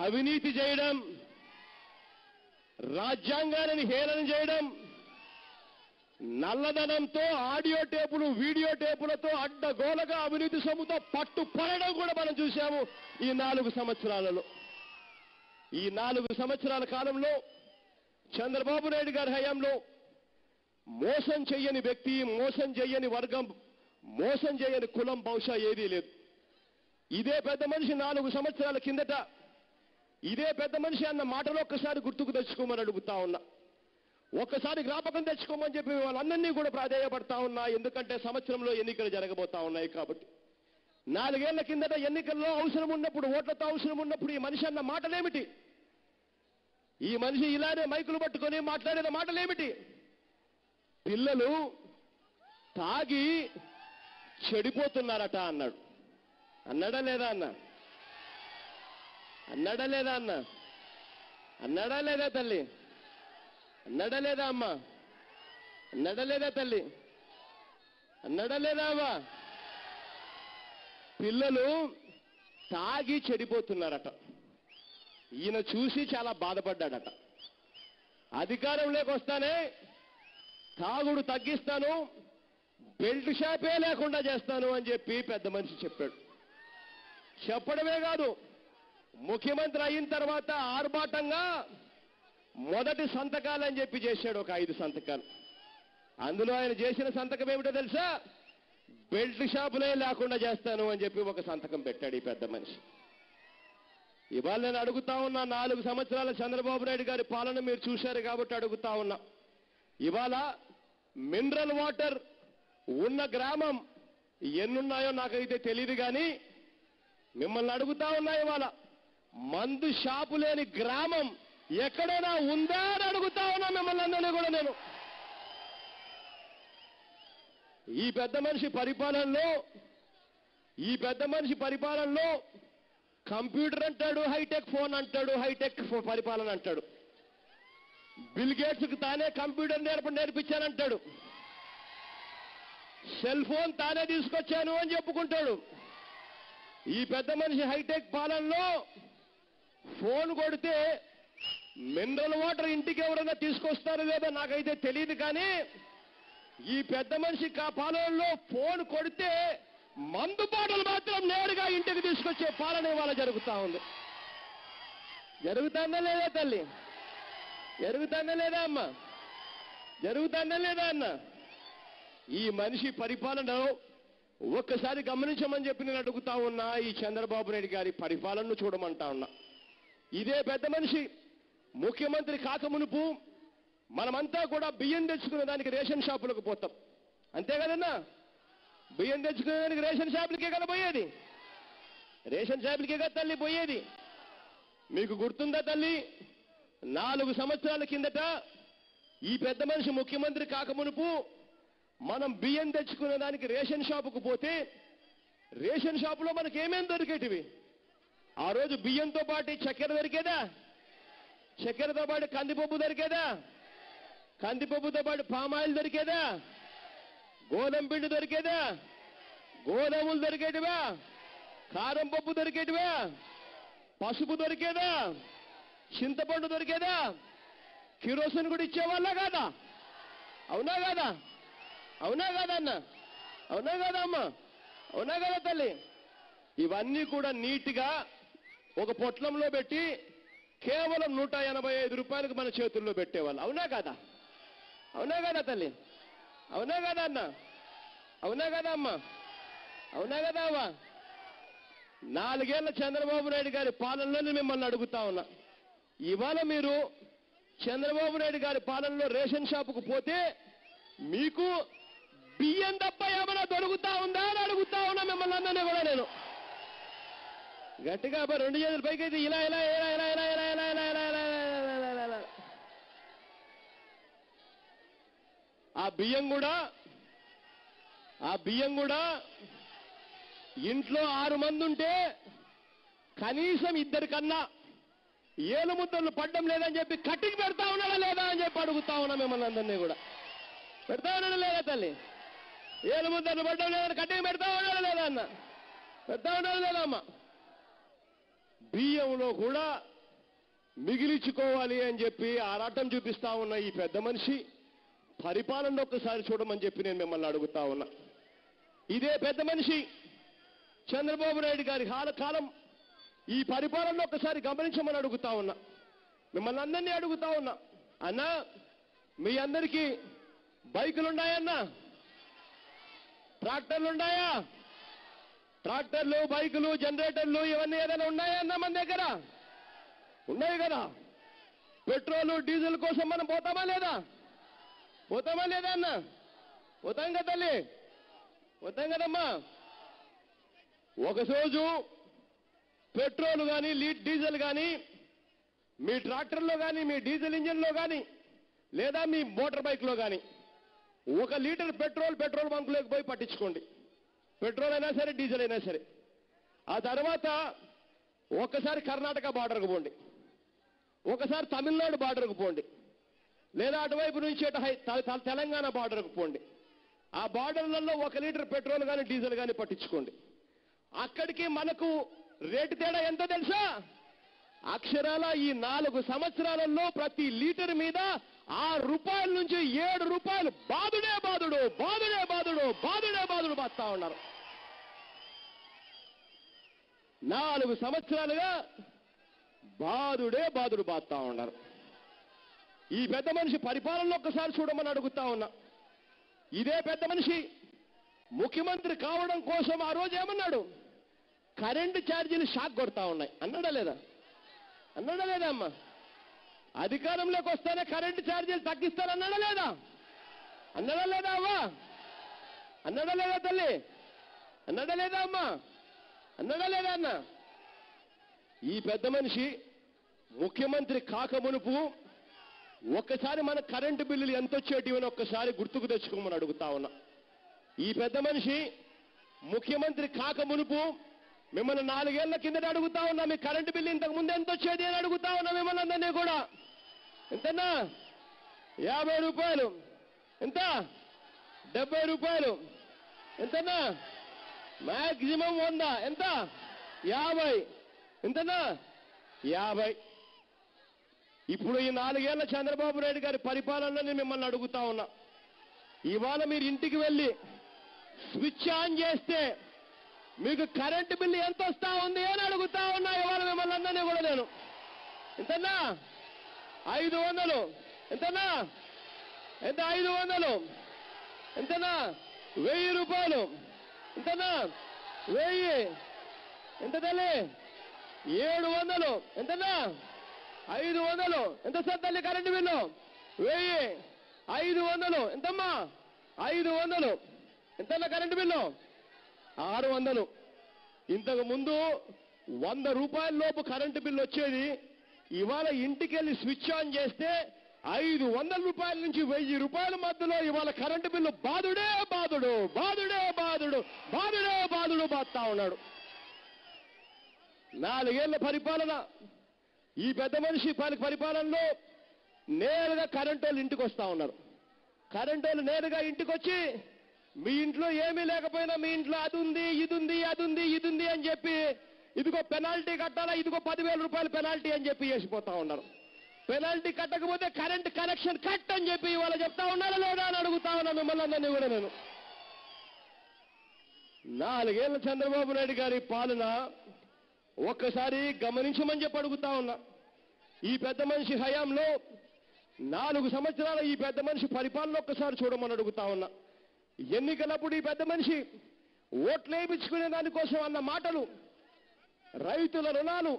అవినీతి చేయడం రాజ్యాంగాన్ని హేళన చేయడం నల్లధనంతో ఆడియో టేపులు వీడియో టేపులతో అడ్డగోలగా అవినీతి సొమ్ముతో పట్టుపడడం కూడా మనం చూశాము ఈ నాలుగు సంవత్సరాలలో. ఈ నాలుగు సంవత్సరాల కాలంలో చంద్రబాబు నాయుడు గారి హయాంలో మోసం చేయని వ్యక్తి మోసం చేయని వర్గం మోసం చేయని కులం బహుశా ఏదీ లేదు. ఇదే పెద్ద మనిషి నాలుగు సంవత్సరాల కిందట ఇదే పెద్ద మనిషి అన్న మాటలు ఒక్కసారి గుర్తుకు తెచ్చుకోమని అడుగుతా ఉన్నా. ఒక్కసారి జ్ఞాపకం తెచ్చుకోమని చెప్పి వాళ్ళందరినీ కూడా ప్రాధేయపడతా ఉన్నా. ఎందుకంటే సంవత్సరంలో ఎన్నికలు జరగబోతా ఉన్నాయి కాబట్టి. నాలుగేళ్ళ కిందట ఎన్నికల్లో అవసరం ఉన్నప్పుడు ఓట్లతో అవసరం ఉన్నప్పుడు ఈ మనిషి అన్న మాటలేమిటి? ఈ మనిషి ఇలానే మైకులు పట్టుకొని మాట్లాడిన మాటలేమిటి? పిల్లలు తాగి చెడిపోతున్నారట అన్నాడు. అన్నాడా లేదా అన్నా? అన్నాడా లేదా అన్న? అన్నాడా లేదా తల్లి? అన్నాడా లేదా అమ్మ? అన్నాడా లేదా తల్లి? అన్నాడా లేదా అవ్వ? పిల్లలు తాగి చెడిపోతున్నారట. ఈయన చూసి చాలా బాధపడ్డాడట. అధికారంలోకి వస్తానే తాగుడు తగ్గిస్తాను బెల్ట్ షాపే లేకుండా చేస్తాను అని చెప్పి పెద్ద మనిషి చెప్పాడు. చెప్పడమే కాదు ముఖ్యమంత్రి అయిన తర్వాత ఆర్భాటంగా మొదటి సంతకాలని చెప్పి చేశాడు ఒక ఐదు సంతకాలు. అందులో ఆయన చేసిన సంతకం ఏమిటో తెలుసా? బెల్ట్ షాపులే లేకుండా చేస్తాను అని చెప్పి ఒక సంతకం పెట్టాడు ఈ పెద్ద మనిషి. ఇవాళ నేను అడుగుతా ఉన్నా నాలుగు సంవత్సరాల చంద్రబాబు నాయుడు గారి పాలన మీరు చూశారు కాబట్టి అడుగుతా ఉన్నా. ఇవాళ మినరల్ వాటర్ ఉన్న గ్రామం ఎన్నున్నాయో నాకైతే తెలియదు కానీ మిమ్మల్ని అడుగుతా ఉన్నా ఇవాళ. మందు షాపు లేని గ్రామం ఎక్కడైనా ఉందా అని అడుగుతా ఉన్నా మిమ్మల్ని అందరినీ కూడా నేను. ఈ పెద్ద మనిషి పరిపాలనలో ఈ పెద్ద మనిషి పరిపాలనలో కంప్యూటర్ అంటాడు హైటెక్ ఫోన్ అంటాడు హైటెక్ పరిపాలన అంటాడు. బిల్ గేట్స్కి తానే కంప్యూటర్ నేర్ప నేర్పించానంటాడు. సెల్ ఫోన్ తానే తీసుకొచ్చాను అని చెప్పుకుంటాడు. ఈ పెద్ద మనిషి హైటెక్ పాలనలో ఫోన్ కొడితే మినరల్ వాటర్ ఇంటికి ఎవరైనా తీసుకొస్తారో లేదో నాకైతే తెలియదు కానీ ఈ పెద్ద మనిషి కా పాలనలో ఫోన్ కొడితే మందు బాటలు మాత్రం నేరుగా ఇంటికి తీసుకొచ్చే పాలన ఇవాళ జరుగుతా ఉంది. జరుగుతుందా లేదా తల్లి? జరుగుతుందా లేదా అమ్మ? జరుగుతుందా లేదా అన్న? ఈ మనిషి పరిపాలనలో ఒక్కసారి గమనించమని చెప్పి నేను అడుగుతా ఉన్నా ఈ చంద్రబాబు నాయుడు గారి పరిపాలనను చూడమంటా ఉన్నా. ఇదే పెద్ద మనిషి. ముఖ్యమంత్రి కాకమునుపు మనమంతా కూడా బియ్యం తెచ్చుకునే దానికి రేషన్ షాపులకు పోతాం. అంతే కదన్నా? బియ్యం తెచ్చుకునే దానికి రేషన్ షాపులకే కదా పోయేది? రేషన్ షాపులకే కదా తల్లి పోయేది? మీకు గుర్తుందా తల్లి? నాలుగు సంవత్సరాల కిందట ఈ పెద్ద మనిషి ముఖ్యమంత్రి కాకమునుపు మనం బియ్యం తెచ్చుకునే దానికి రేషన్ షాపుకు పోతే రేషన్ షాపులో మనకి దొరికేటివి? ఆ రోజు బియ్యంతో పాటు చక్కెర దొరికేదా? చక్కెరతో పాటు కందిపప్పు దొరికేదా? కందిపప్పుతో పాటు పామాయిల్ దొరికేదా? గోధుమ పిండి దొరికేదా? గోధుమలు దొరికేటివా? కారం పప్పు దొరికేటివా? పసుపు దొరికేదా? చింతపండు దొరికేదా? కిరోసిన్ కూడా ఇచ్చేవాళ్ళ కాదా? అవునా కదా? అవునా కాదా అన్న? అవునా కాదా అమ్మ? అవునా కదా తల్లి? ఇవన్నీ కూడా నీట్గా ఒక పొట్లంలో పెట్టి కేవలం నూట ఎనభై ఐదు రూపాయలకు మన చేతుల్లో పెట్టేవాళ్ళు. అవునా కదా? అవునా కదా తల్లి? అవునా కదా అన్న? అవునా కదా అమ్మ? అవునా కదా అమ్మ నాలుగేళ్ళ చంద్రబాబు నాయుడు గారి పాలనలోనే మిమ్మల్ని అడుగుతా ఉన్నా. ఇవాళ మీరు చంద్రబాబు నాయుడు గారి పాలనలో రేషన్ షాపుకు పోతే మీకు బియ్యం తప్ప ఏమైనా దొరుకుతా ఉందా అని అడుగుతా ఉన్నా మిమ్మల్ని అందరినీ కూడా నేను. గట్టిగా అబ్బా రెండు చేతులు పైకి అయితే ఇలా ఇలా ఇలా ఇలా ఇలా ఇలా ఇలా ఇలా ఇలా ఇలా ఇలా ఇలా ఇలా ఇలా. ఆ బియ్యం కూడా ఆ బియ్యం కూడా ఇంట్లో ఆరు మంది ఉంటే కనీసం ఇద్దరి కన్నా ఏలు ముద్దలు పడ్డం లేదని చెప్పి కట్టికి పెడతా ఉన్నాడా లేదా అని చెప్పి అడుగుతా ఉన్నా మిమ్మల్ని అందరినీ కూడా పెడతా ఉన్నాడా లేదా తల్లి ఏలు ముద్దలు పడ్డం లేదని కట్టికి పెడతా ఉన్నాడా లేదా అన్న పెడతా ఉన్నాడా లేదా అమ్మ బియ్యంలో కూడా మిగిలించుకోవాలి అని చెప్పి ఆరాటం చూపిస్తా ఉన్న ఈ పెద్ద మనిషి పరిపాలన ఒక్కసారి చూడమని చెప్పి నేను మిమ్మల్ని అడుగుతా ఉన్నా. ఇదే పెద్ద మనిషి చంద్రబాబు నాయుడు గారి కాలకాలం ఈ పరిపాలన ఒక్కసారి గమనించమని అడుగుతా ఉన్నా. మిమ్మల్ని అందరినీ అడుగుతా ఉన్నా. అన్నా మీ అందరికీ బైకులు ఉన్నాయన్నా ట్రాక్టర్లు బైకులు జనరేటర్లు ఇవన్నీ ఏదైనా ఉన్నాయా అన్నా మన దగ్గర? ఉన్నాయి కదా. పెట్రోలు డీజిల్ కోసం మనం పోతామా లేదా? పోతామా లేదా అన్న? పోతాం కదా తల్లి. పోతాం కదమ్మా. ఒక రోజు పెట్రోల్ కానీ లీడ్ డీజిల్ కానీ మీ ట్రాక్టర్లో కానీ మీ డీజిల్ ఇంజిన్లో కానీ లేదా మీ మోటార్ బైక్లో కానీ ఒక లీటర్ పెట్రోల్ పెట్రోల్ బంకులోకి పోయి పట్టించుకోండి. పెట్రోల్ అయినా సరే డీజిల్ అయినా సరే. ఆ తర్వాత ఒక్కసారి కర్ణాటక బార్డర్కు పోండి. ఒకసారి తమిళనాడు బార్డర్కు పోండి. లేదా అటువైపు నుంచి అటు హై- త- త- తెలంగాణ బార్డర్కు పోండి. ఆ బార్డర్లలో ఒక లీటర్ పెట్రోల్ కానీ డీజిల్ కానీ పట్టించుకోండి. అక్కడికి మనకు రేటు తేడా ఎంత తెలుసా? అక్షరాల ఈ నాలుగు సంవత్సరాలలో ప్రతి లీటర్ మీద ఆరు రూపాయల నుంచి ఏడు రూపాయలు బాదుడే బాదుడు బాదుడే బాదుడు బాదుడే బాదుడు బాస్తా ఉన్నారు నాలుగు సంవత్సరాలుగా బాదుడే బాదుడు బాస్తా ఉన్నారు ఈ పెద్ద మనిషి పరిపాలనలో ఒక్కసారి చూడమని అడుగుతా ఉన్నా ఇదే పెద్ద మనిషి ముఖ్యమంత్రి కావడం కోసం ఆ రోజు ఏమన్నాడు కరెంటు ఛార్జీలు షాక్ కొడతా ఉన్నాయి అన్నాడా లేదా అన్నాడా లేదా అమ్మా? అధికారంలోకి వస్తేనే కరెంటు ఛార్జీలు తగ్గిస్తారన్నాడా లేదా? అన్నాడా లేదా అమ్మా అన్నాడా లేదా తల్లి? అన్నాడా లేదా అమ్మా? అన్నాడా లేదా అన్న? ఈ పెద్ద మనిషి ముఖ్యమంత్రి కాక మునుపు ఒక్కసారి మన కరెంటు బిల్లులు ఎంత వచ్చేటివని ఒక్కసారి గుర్తుకు తెచ్చుకోమని అడుగుతా ఉన్నా. ఈ పెద్ద మనిషి ముఖ్యమంత్రి కాక మునుపు మిమ్మల్ని నాలుగేళ్ళ కిందట అడుగుతా ఉన్నా మీ కరెంటు బిల్లు ఇంతకు ముందు ఎంత వచ్చేది అని అడుగుతా ఉన్నా మిమ్మల్ని అందరినీ కూడా. ఎంతన్నా? యాభై రూపాయలు. ఎంత? డెబ్బై రూపాయలు. ఎంతన్నా? మాక్సిమం వంద. ఎంత? యాభై. ఎంతన్నా? యాభై. ఇప్పుడు ఈ నాలుగేళ్ళ చంద్రబాబు నాయుడు గారి పరిపాలనలో నేను మిమ్మల్ని అడుగుతా ఉన్నా. ఇవాళ మీరు ఇంటికి వెళ్ళి స్విచ్ ఆన్ చేస్తే మీకు కరెంటు బిల్లు ఎంత వస్తా ఉంది అని అడుగుతా ఉన్నా ఇవాళ మిమ్మల్ని అందరినీ కూడా నేను. ఎంతన్నా? ఐదు వందలు. ఎంతన్నా? ఎంత? ఐదు వందలు. ఎంతన్నా? వెయ్యి రూపాయలు. ఎంతన్నా? వెయ్యి. ఎంత తల్లి? ఏడు వందలు. ఎంతన్నా? ఐదు వందలు. ఎంత సార్ తల్లి కరెంటు బిల్లు? వెయ్యి. ఐదు వందలు. ఎంతమ్మా? ఐదు వందలు. ఎంతన్నా కరెంటు బిల్లు? ఆరు వందలు. ఇంతకు ముందు వంద రూపాయల లోపు కరెంటు బిల్లు వచ్చేది. ఇవాళ ఇంటికి వెళ్ళి స్విచ్ ఆన్ చేస్తే ఐదు వందల రూపాయల నుంచి వెయ్యి రూపాయల మధ్యలో ఇవాళ కరెంటు బిల్లు బాధుడే బాధుడు బాధుడే బాధుడు బాధుడే బాధుడు బాధతా ఉన్నాడు. నాలుగేళ్ళ పరిపాలన. ఈ పెద్ద మనిషి పరి పరిపాలనలో నేరుగా కరెంటు వాళ్ళు ఇంటికి వస్తా ఉన్నారు. కరెంటు వాళ్ళు నేరుగా ఇంటికి వచ్చి మీ ఇంట్లో ఏమీ లేకపోయినా మీ ఇంట్లో అది ఉంది ఇది ఉంది అది ఉంది ఇది ఉంది అని చెప్పి ఇదిగో పెనాల్టీ కట్టాలా ఇదిగో పదివేల రూపాయలు పెనాల్టీ అని చెప్పి వేసిపోతా ఉన్నారు. పెనాల్టీ కట్టకపోతే కరెంట్ కనెక్షన్ కట్ అని చెప్పి ఇవాళ చెప్తా ఉన్నారా లేదా అని అడుగుతా ఉన్నా మిమ్మల్ని అందరినీ కూడా నేను. నాలుగేళ్ళ చంద్రబాబు నాయుడు గారి పాలన ఒక్కసారి గమనించమని చెప్పి అడుగుతా ఉన్నా. ఈ పెద్ద మనిషి హయాంలో నాలుగు సంవత్సరాల ఈ పెద్ద మనిషి పరిపాలన ఒక్కసారి చూడమని అడుగుతా ఉన్నా. ఎన్నికలప్పుడు ఈ పెద్ద మనిషి ఓట్లేపించుకునే దానికోసం అన్న మాటలు రైతుల రుణాలు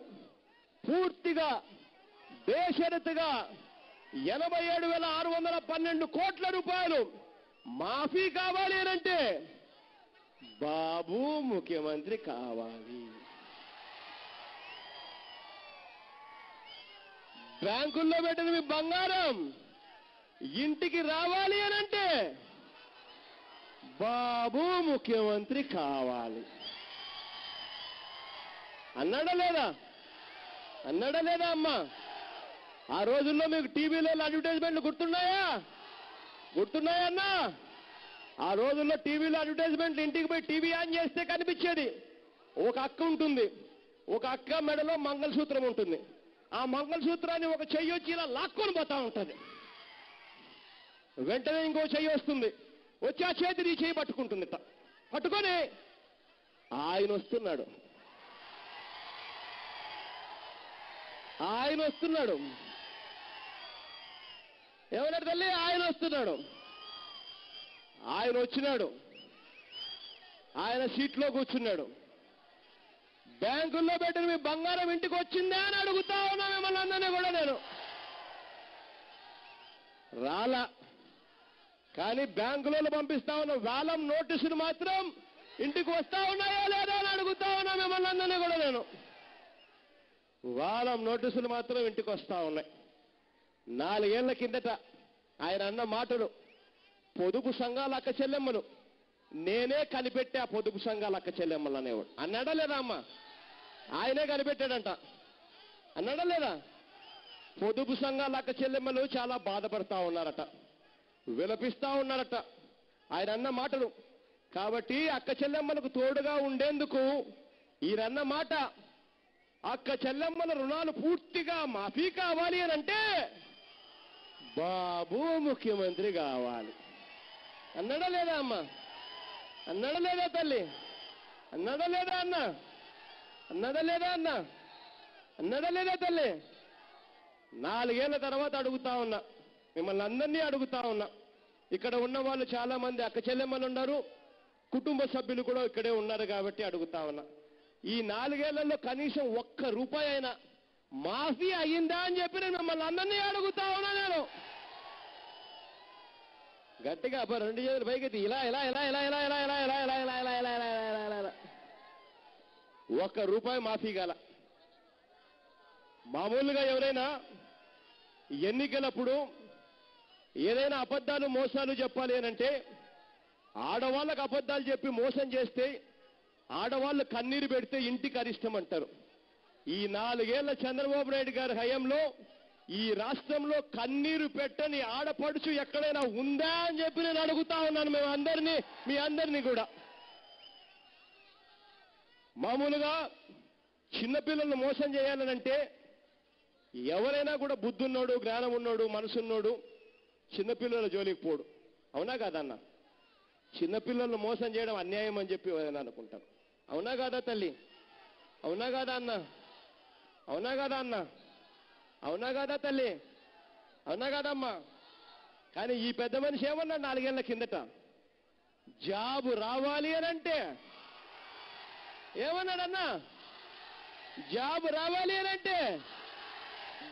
పూర్తిగా బేషరతుగా ఎనభై ఏడు వేల ఆరు వందల పన్నెండు కోట్ల రూపాయలు మాఫీ కావాలి అనంటే బాబు ముఖ్యమంత్రి కావాలి. బ్యాంకుల్లో పెట్టిన మీ బంగారం ఇంటికి రావాలి అనంటే బాబు ముఖ్యమంత్రి కావాలి. అన్నాడా లేదా? అన్నాడా లేదా అమ్మా? ఆ రోజుల్లో మీకు టీవీలో అడ్వర్టైజ్మెంట్లు గుర్తున్నాయా? గుర్తున్నాయా అన్నా? ఆ రోజుల్లో టీవీలో అడ్వర్టైజ్మెంట్లు ఇంటికి పోయి టీవీ ఆన్ చేస్తే కనిపించేది. ఒక అక్క ఉంటుంది. ఒక అక్క మెడలో మంగళసూత్రం ఉంటుంది. ఆ మంగళసూత్రాన్ని ఒక చెయ్యి వచ్చి ఇలా లాక్కొని పోతా ఉంటుంది. వెంటనే ఇంకో చెయ్యి వస్తుంది. వచ్చి ఆ చేతి నీ చేయి పట్టుకుంటుంది పట్టుకొని ఆయన వస్తున్నాడు. ఆయన వస్తున్నాడు. ఎవరి తల్లి? ఆయన వస్తున్నాడు. ఆయన వచ్చినాడు. ఆయన సీట్లో కూర్చున్నాడు. బ్యాంకుల్లో పెట్టిన మీ బంగారం ఇంటికి వచ్చిందా అని అడుగుతా ఉన్నా మిమ్మల్ని అందరినీ కూడా నేను. రాలా. కానీ బ్యాంకులలో పంపిస్తా ఉన్న వేలం నోటీసులు మాత్రం ఇంటికి వస్తా ఉన్నాయా లేదా అని అడుగుతా ఉన్నా మిమ్మల్ని అందరినీ కూడా నేను. వారం నోటీసులు మాత్రం ఇంటికి వస్తా ఉన్నాయి. నాలుగేళ్ళ కిందట ఆయన అన్న మాటలు పొదుపు సంఘాల అక్క చెల్లెమ్మలు. నేనే కనిపెట్టే ఆ పొదుపు సంఘాల అక్క చెల్లెమ్మలు అనేవాడు. అన్నాడా లేదా అమ్మ ఆయనే కనిపెట్టాడంట. అన్నాడా లేదా పొదుపు సంఘాల అక్క చెల్లెమ్మలు చాలా బాధపడతా ఉన్నారట. విలపిస్తా ఉన్నారట ఆయన అన్న మాటలు. కాబట్టి అక్క చెల్లెమ్మలకు తోడుగా ఉండేందుకు ఈయనన్న మాట అక్క చెల్లెమ్మల రుణాలు పూర్తిగా మాఫీ కావాలి అని అంటే బాబు ముఖ్యమంత్రి కావాలి. అన్నాడా లేదా అమ్మ? అన్నాడా లేదా తల్లి? అన్నాడా లేదా అన్న? అన్నాడా లేదా అన్న? అన్నాడా లేదా తల్లి? నాలుగేళ్ళ తర్వాత అడుగుతా ఉన్నా. మిమ్మల్ని అందరినీ అడుగుతా ఉన్నా. ఇక్కడ ఉన్న వాళ్ళు చాలా మంది అక్క చెల్లెమ్మలు ఉన్నారు కుటుంబ సభ్యులు కూడా ఇక్కడే ఉన్నారు కాబట్టి అడుగుతా ఉన్నా ఈ నాలుగేళ్ళలో కనీసం ఒక్క రూపాయి అయినా మాఫీ అయ్యిందా అని చెప్పి నేను మిమ్మల్ని అందరినీ అడుగుతా ఉన్నా నేను గట్టిగా అబ్బా రెండు చేతులు పైకి ఇలా ఇలా ఇలా ఇలా ఇలా ఇలా ఇలా ఇలా ఇలా ఇలా ఇలా ఇలా ఇలా ఇలా ఇలా ఇలా ఒక్క రూపాయి మాఫీ గల మామూలుగా ఎవరైనా ఎన్నికలప్పుడు ఏదైనా అబద్ధాలు మోసాలు చెప్పాలి అని అంటే ఆడవాళ్ళకు అబద్ధాలు చెప్పి మోసం చేస్తే ఆడవాళ్ళు కన్నీరు పెడితే ఇంటికి అరిష్టం అంటారు. ఈ నాలుగేళ్ళ చంద్రబాబు నాయుడు గారి హయాంలో ఈ రాష్ట్రంలో కన్నీరు పెట్టని ఆడపడుచు ఎక్కడైనా ఉందా అని చెప్పి నేను అడుగుతా ఉన్నాను మేము అందరినీ మీ అందరినీ కూడా. మామూలుగా చిన్నపిల్లలను మోసం చేయాలనంటే ఎవరైనా కూడా బుద్ధున్నోడు జ్ఞానం ఉన్నోడు మనసున్నోడు చిన్నపిల్లల జోలికి పోడు. అవునా కాదన్న చిన్నపిల్లలను మోసం చేయడం అన్యాయం అని చెప్పి నేను అనుకుంటాను అవునా కాదా తల్లి? అవునా కాదా అన్న? అవునా కాదా అన్న? అవునా కాదా తల్లి? అవునా కాదమ్మా? కానీ ఈ పెద్ద మనిషి ఏమన్నా నాలుగేళ్ళ కిందట జాబు రావాలి అని అంటే ఏమన్నాడన్నా? జాబు రావాలి అని అంటే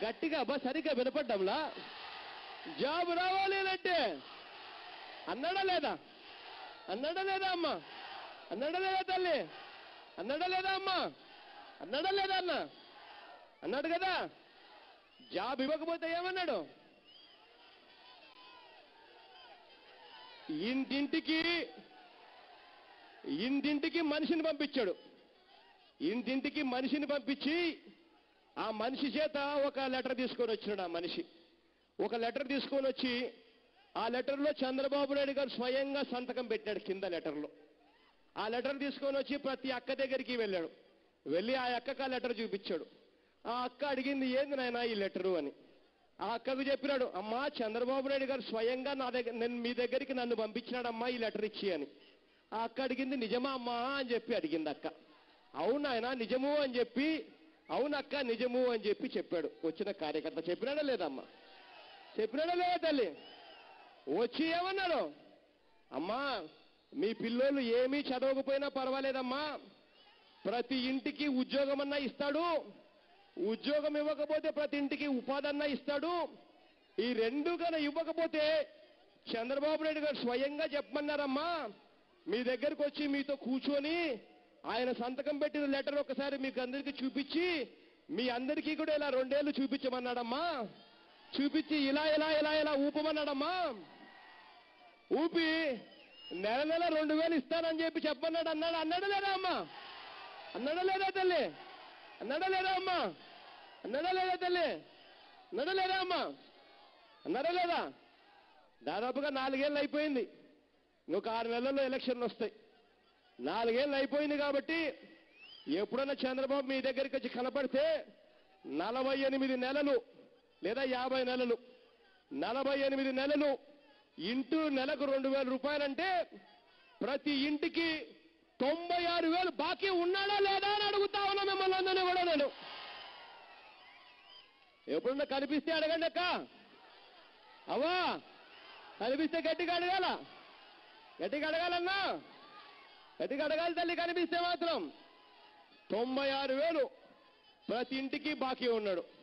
గట్టిగా అబ్బా సరిగ్గా వినపడ్డంలా? జాబ్ రావాలి అంటే అన్నాడా లేదా? అన్నాడా లేదా అమ్మా? అన్నాడా లేదా తల్లి? అన్నాడా లేదా అమ్మా? అన్నాడా లేదా అన్న? అన్నాడు కదా? జాబ్ ఇవ్వకపోతే ఏమన్నాడు? ఇంటింటికి ఇంటింటికి మనిషిని పంపించాడు. ఇంటింటికి మనిషిని పంపించి ఆ మనిషి చేత ఒక లెటర్ తీసుకొని వచ్చినాడు ఆ మనిషి. ఒక లెటర్ తీసుకొని వచ్చి ఆ లెటర్లో చంద్రబాబు నాయుడు గారు స్వయంగా సంతకం పెట్టాడు కింద లెటర్లో. ఆ లెటర్ తీసుకొని వచ్చి ప్రతి అక్క దగ్గరికి వెళ్ళాడు. వెళ్ళి ఆ అక్కకు ఆ లెటర్ చూపించాడు. ఆ అక్క అడిగింది ఏంది నాయనా ఈ లెటరు? అని. ఆ అక్కకు చెప్పినాడు అమ్మా చంద్రబాబు నాయుడు గారు స్వయంగా నా దగ్గర నేను మీ దగ్గరికి నన్ను పంపించినాడమ్మా ఈ లెటర్ ఇచ్చి అని. ఆ అక్క అడిగింది నిజమా అమ్మా? అని చెప్పి అడిగింది అక్క. అవును నిజము అని చెప్పి అవునక్క నిజము అని చెప్పి చెప్పాడు. వచ్చిన కార్యకర్త చెప్పినాడా లేదమ్మా చెప్పినాడా లేదా తల్లి. వచ్చి ఏమన్నాడు? అమ్మా మీ పిల్లోళ్ళు ఏమీ చదవకపోయినా పర్వాలేదమ్మా. ప్రతి ఇంటికి ఉద్యోగం అన్నా ఇస్తాడు. ఉద్యోగం ఇవ్వకపోతే ప్రతి ఇంటికి ఉపాధి అన్నా ఇస్తాడు. ఈ రెండు కన్నా ఇవ్వకపోతే చంద్రబాబు నాయుడు గారు స్వయంగా చెప్పమన్నారమ్మా. మీ దగ్గరకు వచ్చి మీతో కూర్చొని ఆయన సంతకం పెట్టిన లెటర్ ఒకసారి మీకు అందరికీ చూపించి మీ అందరికీ కూడా ఇలా రెండేళ్ళు చూపించమన్నాడమ్మా. చూపించి ఇలా ఇలా ఇలా ఇలా ఊపమన్నాడమ్మా. ఊపి నెల నెల రెండు వేలు ఇస్తానని చెప్పి చెప్పన్నాడు అన్నాడు అన్నాడు లేదా అమ్మా? అన్నాడా లేదా తల్లి? అన్నాడా లేదా అమ్మా? అన్నాడా లేదా తల్లి? అన్నాడా లేదా అమ్మా? అన్నాడా లేదా? దాదాపుగా నాలుగేళ్ళు అయిపోయింది. ఇంకొక ఆరు నెలల్లో ఎలక్షన్లు వస్తాయి. నాలుగేళ్ళు అయిపోయింది కాబట్టి ఎప్పుడన్నా చంద్రబాబు మీ దగ్గరికి వచ్చి కనపడితే నలభై ఎనిమిది నెలలు లేదా యాభై నెలలు నలభై ఎనిమిది నెలలు ఇంటూ నెలకు రెండు వేల రూపాయలంటే ప్రతి ఇంటికి తొంభై ఆరు వేలు బాకీ ఉన్నాడా లేదా అని అడుగుతా ఉన్నా మిమ్మల్ని అందరినీ కూడా నేను. ఎప్పుడన్నా కనిపిస్తే అడగండి అక్క. అవ్వా కనిపిస్తే గట్టిగా అడగాల. గట్టిగా అడగాలన్నా. గట్టిగా అడగాలి తల్లి కనిపిస్తే మాత్రం. తొంభై ఆరు వేలు ప్రతి ఇంటికి బాకీ ఉన్నాడు.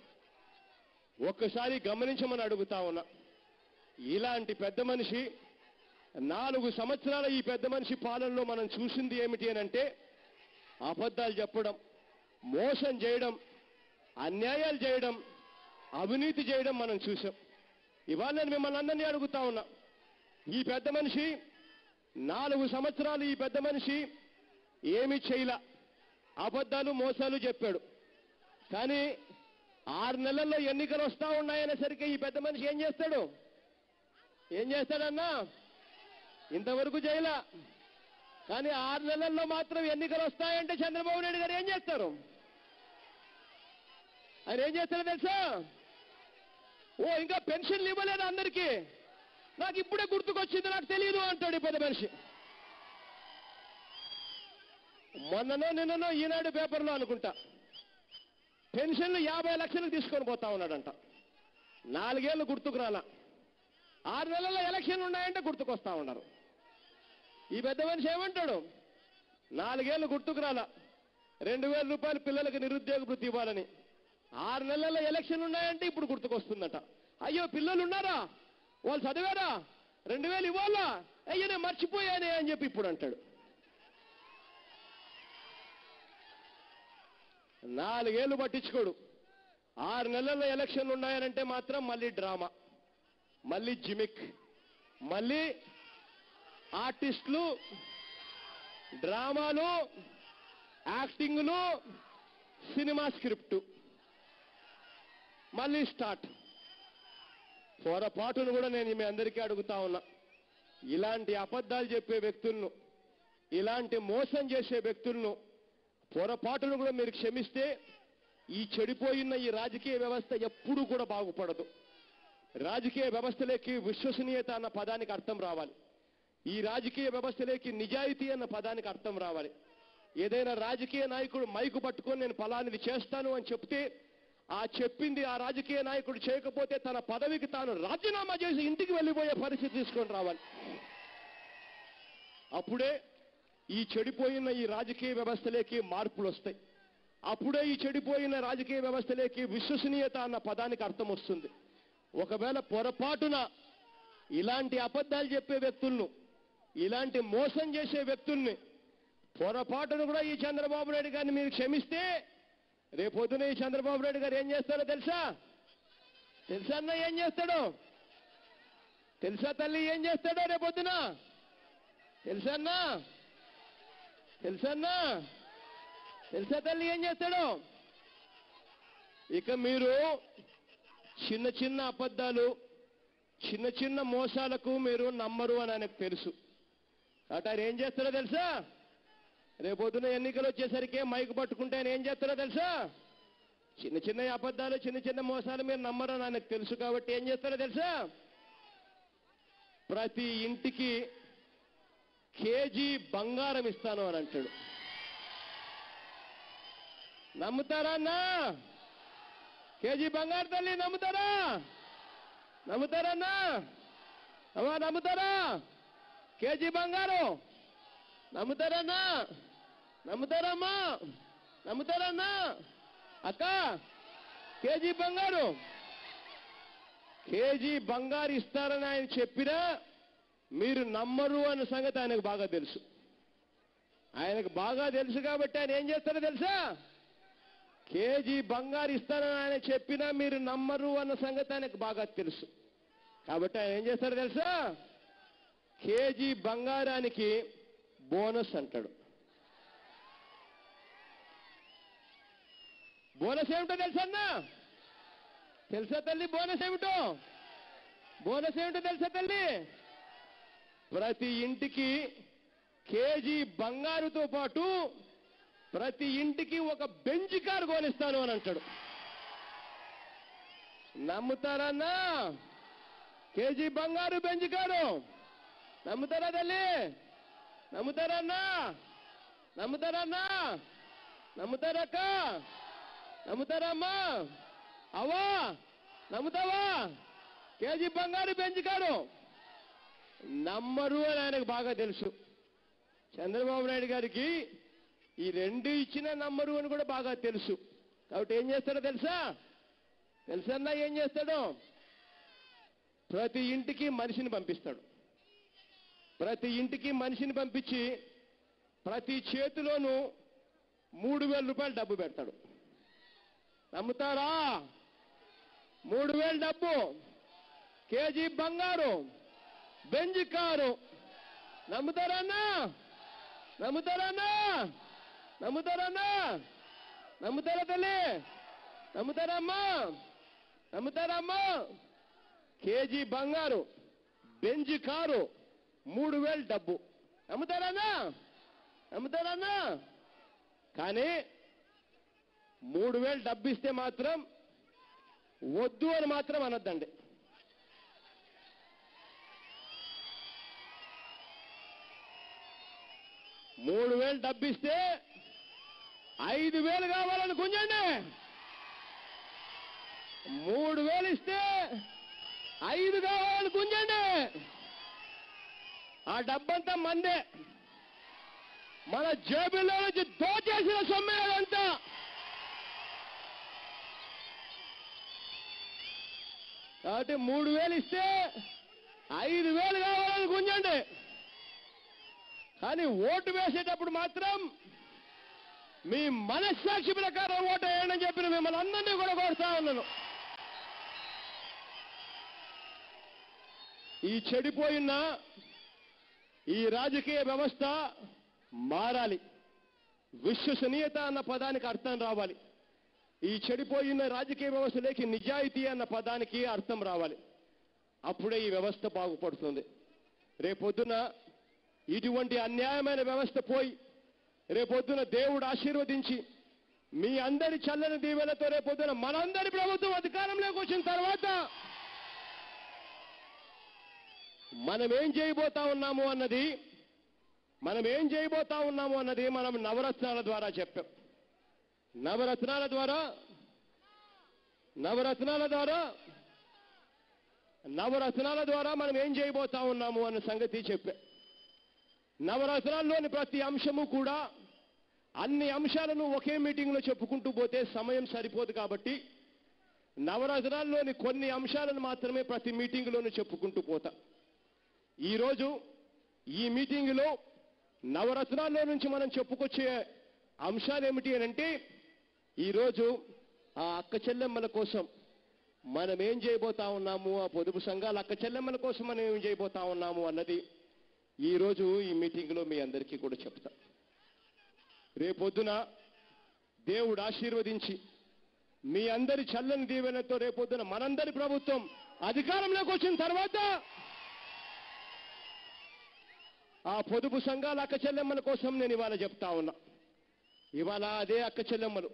ఒక్కసారి గమనించమని అడుగుతా ఉన్నా. ఇలాంటి పెద్ద మనిషి నాలుగు సంవత్సరాల ఈ పెద్ద మనిషి పాలనలో మనం చూసింది ఏమిటి అని అంటే అబద్ధాలు చెప్పడం మోసం చేయడం అన్యాయాలు చేయడం అవినీతి చేయడం మనం చూసాం ఇవాళ నేను మిమ్మల్ని అందరినీ అడుగుతా ఉన్నా. ఈ పెద్ద మనిషి నాలుగు సంవత్సరాలు ఈ పెద్ద మనిషి ఏమి చేయలా. అబద్ధాలు మోసాలు చెప్పాడు. కానీ ఆరు నెలల్లో ఎన్నికలు వస్తా ఉన్నాయనేసరికి ఈ పెద్ద మనిషి ఏం చేస్తాడు? ఏం చేస్తాడన్నా? ఇంతవరకు జైలా. కానీ ఆరు నెలల్లో మాత్రం ఎన్నికలు వస్తాయంటే చంద్రబాబు నాయుడు గారు ఏం చేస్తారు? ఆయన ఏం చేస్తారో తెలుసా? ఓ ఇంకా పెన్షన్లు ఇవ్వలేదు అందరికీ. నాకు ఇప్పుడే గుర్తుకొచ్చింది నాకు తెలియదు అంటాడు ఈ పెద్ద మనిషి. మొన్ననో నిన్ననో ఈనాడు పేపర్లో అనుకుంటా. పెన్షన్లు యాభై లక్షలకు తీసుకొని పోతా ఉన్నాడంట. నాలుగేళ్ళు గుర్తుకు రాలా. ఆరు నెలల్లో ఎలక్షన్ ఉన్నాయంటే గుర్తుకొస్తా ఉన్నారు. ఈ పెద్ద మనిషి ఏమంటాడు? నాలుగేళ్ళు గుర్తుకు రాలా. రెండు వేల రూపాయలు పిల్లలకు నిరుద్యోగ వృత్తి ఇవ్వాలని. ఆరు నెలల్లో ఎలక్షన్ ఉన్నాయంటే ఇప్పుడు గుర్తుకొస్తుందట. అయ్యో పిల్లలు ఉన్నారా? వాళ్ళు చదివారా? రెండు వేలు ఇవ్వాలా? అయ్యో నేను మర్చిపోయానే అని చెప్పి ఇప్పుడు అంటాడు. నాలుగేళ్ళు పట్టించుకోడు. ఆరు నెలల్లో ఎలక్షన్లు ఉన్నాయనంటే మాత్రం మళ్ళీ డ్రామా మళ్ళీ జిమిక్ మళ్ళీ ఆర్టిస్టులు డ్రామాలు యాక్టింగ్లు సినిమా స్క్రిప్టు. మళ్ళీ స్టార్ట్. పొరపాటును కూడా నేను మీ అందరికీ అడుగుతా ఉన్నా. ఇలాంటి అబద్ధాలు చెప్పే వ్యక్తులను ఇలాంటి మోసం చేసే వ్యక్తులను పొరపాటును కూడా మీరు క్షమిస్తే ఈ చెడిపోయిన ఈ రాజకీయ వ్యవస్థ ఎప్పుడూ కూడా బాగుపడదు. రాజకీయ వ్యవస్థలోకి విశ్వసనీయత అన్న పదానికి అర్థం రావాలి. ఈ రాజకీయ వ్యవస్థలోకి నిజాయితీ అన్న పదానికి అర్థం రావాలి. ఏదైనా రాజకీయ నాయకుడు మైకు పట్టుకొని నేను ఫలానిది చేస్తాను అని చెప్తే ఆ చెప్పింది ఆ రాజకీయ నాయకుడు చేయకపోతే తన పదవికి తాను రాజీనామా చేసి ఇంటికి వెళ్ళిపోయే పరిస్థితి తీసుకొని రావాలి. అప్పుడే ఈ చెడిపోయిన ఈ రాజకీయ వ్యవస్థలోకి మార్పులు వస్తాయి అప్పుడే ఈ చెడిపోయిన రాజకీయ వ్యవస్థలోకి విశ్వసనీయత అన్న పదానికి అర్థం వస్తుంది. ఒకవేళ పొరపాటున ఇలాంటి అబద్ధాలు చెప్పే వ్యక్తులను ఇలాంటి మోసం చేసే వ్యక్తుల్ని పొరపాటును కూడా ఈ చంద్రబాబు నాయుడు గారిని మీరు క్షమిస్తే రేపొద్దున ఈ చంద్రబాబు నాయుడు గారు ఏం చేస్తారో తెలుసా? తెలుసా అన్న ఏం చేస్తాడో? తెలుసా తల్లి ఏం చేస్తాడో రేపొద్దున? తెలుసా అన్నా? తెలుసన్నా? తెలుసా తల్లి ఏం చేస్తాడు? ఇక మీరు చిన్న చిన్న అబద్ధాలు చిన్న చిన్న మోసాలకు మీరు నమ్మరు అని ఆయనకు తెలుసు. అటు ఆయన ఏం చేస్తారో తెలుసా? రేపొద్దున ఎన్నికలు వచ్చేసరికి మైక్ పట్టుకుంటే ఆయన ఏం చేస్తారో తెలుసా? చిన్న చిన్న అబద్ధాలు చిన్న చిన్న మోసాలు మీరు నమ్మరని ఆయనకు తెలుసు కాబట్టి ఏం చేస్తారో తెలుసా? ప్రతి ఇంటికి కేజీ బంగారం ఇస్తాను అని అంటాడు. నమ్ముతారా అన్నా? కేజీ బంగారు తల్లి నమ్ముతారా? నమ్ముతారన్నా అమ్మా నమ్ముతారా? కేజీ బంగారు నమ్ముతారన్నా నమ్ముతారమ్మా నమ్ముతారన్నా అక్క కేజీ బంగారు. కేజీ బంగారు ఇస్తారని ఆయన చెప్పినా మీరు నమ్మరు అన్న సంగతి ఆయనకు బాగా తెలుసు. ఆయనకు బాగా తెలుసు కాబట్టి ఆయన ఏం చేస్తారో తెలుసా? కేజీ బంగారు ఇస్తారని ఆయన చెప్పినా మీరు నమ్మరు అన్న సంగతి ఆయనకు బాగా తెలుసు. కాబట్టి ఆయన ఏం చేస్తారో తెలుసా? కేజీ బంగారానికి బోనస్ అంటాడు. బోనస్ ఏమిటో తెలుసన్నా తెలుసా తల్లి బోనస్ ఏమిటో? బోనస్ ఏమిటో తెలుసా తల్లి? ప్రతి ఇంటికి కేజీ బంగారుతో పాటు ప్రతి ఇంటికి ఒక బెంచ్ కారు కొనిస్తాను అని అంటాడు. నమ్ముతారన్నా కేజీ బంగారు బెంచ్ కారు. నమ్ముతారా తల్లి? నమ్ముతారన్నా నమ్ముతారన్నా నమ్ముతారక్క నమ్ముతారమ్మా అవ్వా? నమ్ముతావా? కేజీ బంగారు బెంచ్ కారు. నమ్మరు అని ఆయనకు బాగా తెలుసు. చంద్రబాబు నాయుడు గారికి ఈ రెండు ఇచ్చినా నమ్మరు అని కూడా బాగా తెలుసు. కాబట్టి ఏం చేస్తాడో తెలుసా? తెలుసన్నా ఏం చేస్తాడు? ప్రతి ఇంటికి మనిషిని పంపిస్తాడు. ప్రతి ఇంటికి మనిషిని పంపించి ప్రతి చేతిలోనూ మూడు వేల రూపాయలు డబ్బు పెడతాడు. నమ్ముతారా? మూడు వేలు డబ్బు. కేజీ బంగారు. బెంజ్ కారు నమ్ముతారన్నా? నమ్ముతారన్నా? నమ్ముతారన్నా? నమ్ముతారా తల్లి? నమ్ముతారమ్మా? నమ్ముతారమ్మా? కేజీ బంగారు బెంజ్ కారు మూడు వేలు డబ్బు. నమ్ముతారన్నా? నమ్ముతారన్నా? కానీ మూడు వేలు డబ్బు ఇస్తే మాత్రం వద్దు అని మాత్రం అనొద్దండి. మూడు వేలు డబ్బిస్తే ఐదు వేలు కావాలని గుంజండి. మూడు వేలు ఇస్తే ఐదు కావాలని గుంజండి. ఆ డబ్బంతా మందే. మన జేబుల్లో నుంచి దోచేసిన సొమ్మే కాబట్టి మూడు వేలు ఇస్తే ఐదు వేలు కానీ ఓటు వేసేటప్పుడు మాత్రం మీ మనస్సాక్షి ప్రకారం ఓటు వేయండి అని చెప్పిన మిమ్మల్ని అందరినీ కూడా కోరుతా ఉన్నాను. ఈ చెడిపోయిన ఈ రాజకీయ వ్యవస్థ మారాలి. విశ్వసనీయత అన్న పదానికి అర్థం రావాలి. ఈ చెడిపోయిన రాజకీయ వ్యవస్థలోకి నిజాయితీ అన్న పదానికి అర్థం రావాలి. అప్పుడే ఈ వ్యవస్థ బాగుపడుతుంది. రేపొద్దున ఇటువంటి అన్యాయమైన వ్యవస్థ పోయి రేపొద్దున దేవుడు ఆశీర్వదించి మీ అందరి చల్లని దీవెలతో రేపొద్దున మనందరి ప్రభుత్వం అధికారంలోకి వచ్చిన తర్వాత మనం ఏం చేయబోతా ఉన్నాము అన్నది మనం ఏం చేయబోతా ఉన్నాము అన్నది మనం నవరత్నాల ద్వారా చెప్పాం. నవరత్నాల ద్వారా నవరత్నాల ద్వారా నవరత్నాల ద్వారా మనం ఏం చేయబోతా ఉన్నాము అన్న సంగతి చెప్పాం. నవరత్నాల్లోని ప్రతి అంశము కూడా అన్ని అంశాలను ఒకే మీటింగ్లో చెప్పుకుంటూ పోతే సమయం సరిపోదు కాబట్టి నవరత్నాల్లోని కొన్ని అంశాలను మాత్రమే ప్రతి మీటింగ్లోనూ చెప్పుకుంటూ పోతా. ఈరోజు ఈ మీటింగులో నవరత్నాల్లో నుంచి మనం చెప్పుకొచ్చే అంశాలు ఏమిటి అని అంటే ఈరోజు ఆ అక్క చెల్లెమ్మల కోసం మనం ఏం చేయబోతా ఉన్నాము? ఆ పొదుపు సంఘాల అక్క చెల్లెమ్మల కోసం మనం ఏం చేయబోతా ఉన్నాము అన్నది ఈరోజు ఈ మీటింగ్లో మీ అందరికీ కూడా చెప్తా. రేపొద్దున దేవుడు ఆశీర్వదించి మీ అందరి చల్లని దీవెనతో రేపొద్దున మనందరి ప్రభుత్వం అధికారంలోకి వచ్చిన తర్వాత ఆ పొదుపు సంఘాల అక్క చెల్లెమ్మల కోసం నేను ఇవాళ చెప్తా ఉన్నా. ఇవాళ అదే అక్క చెల్లెమ్మలు.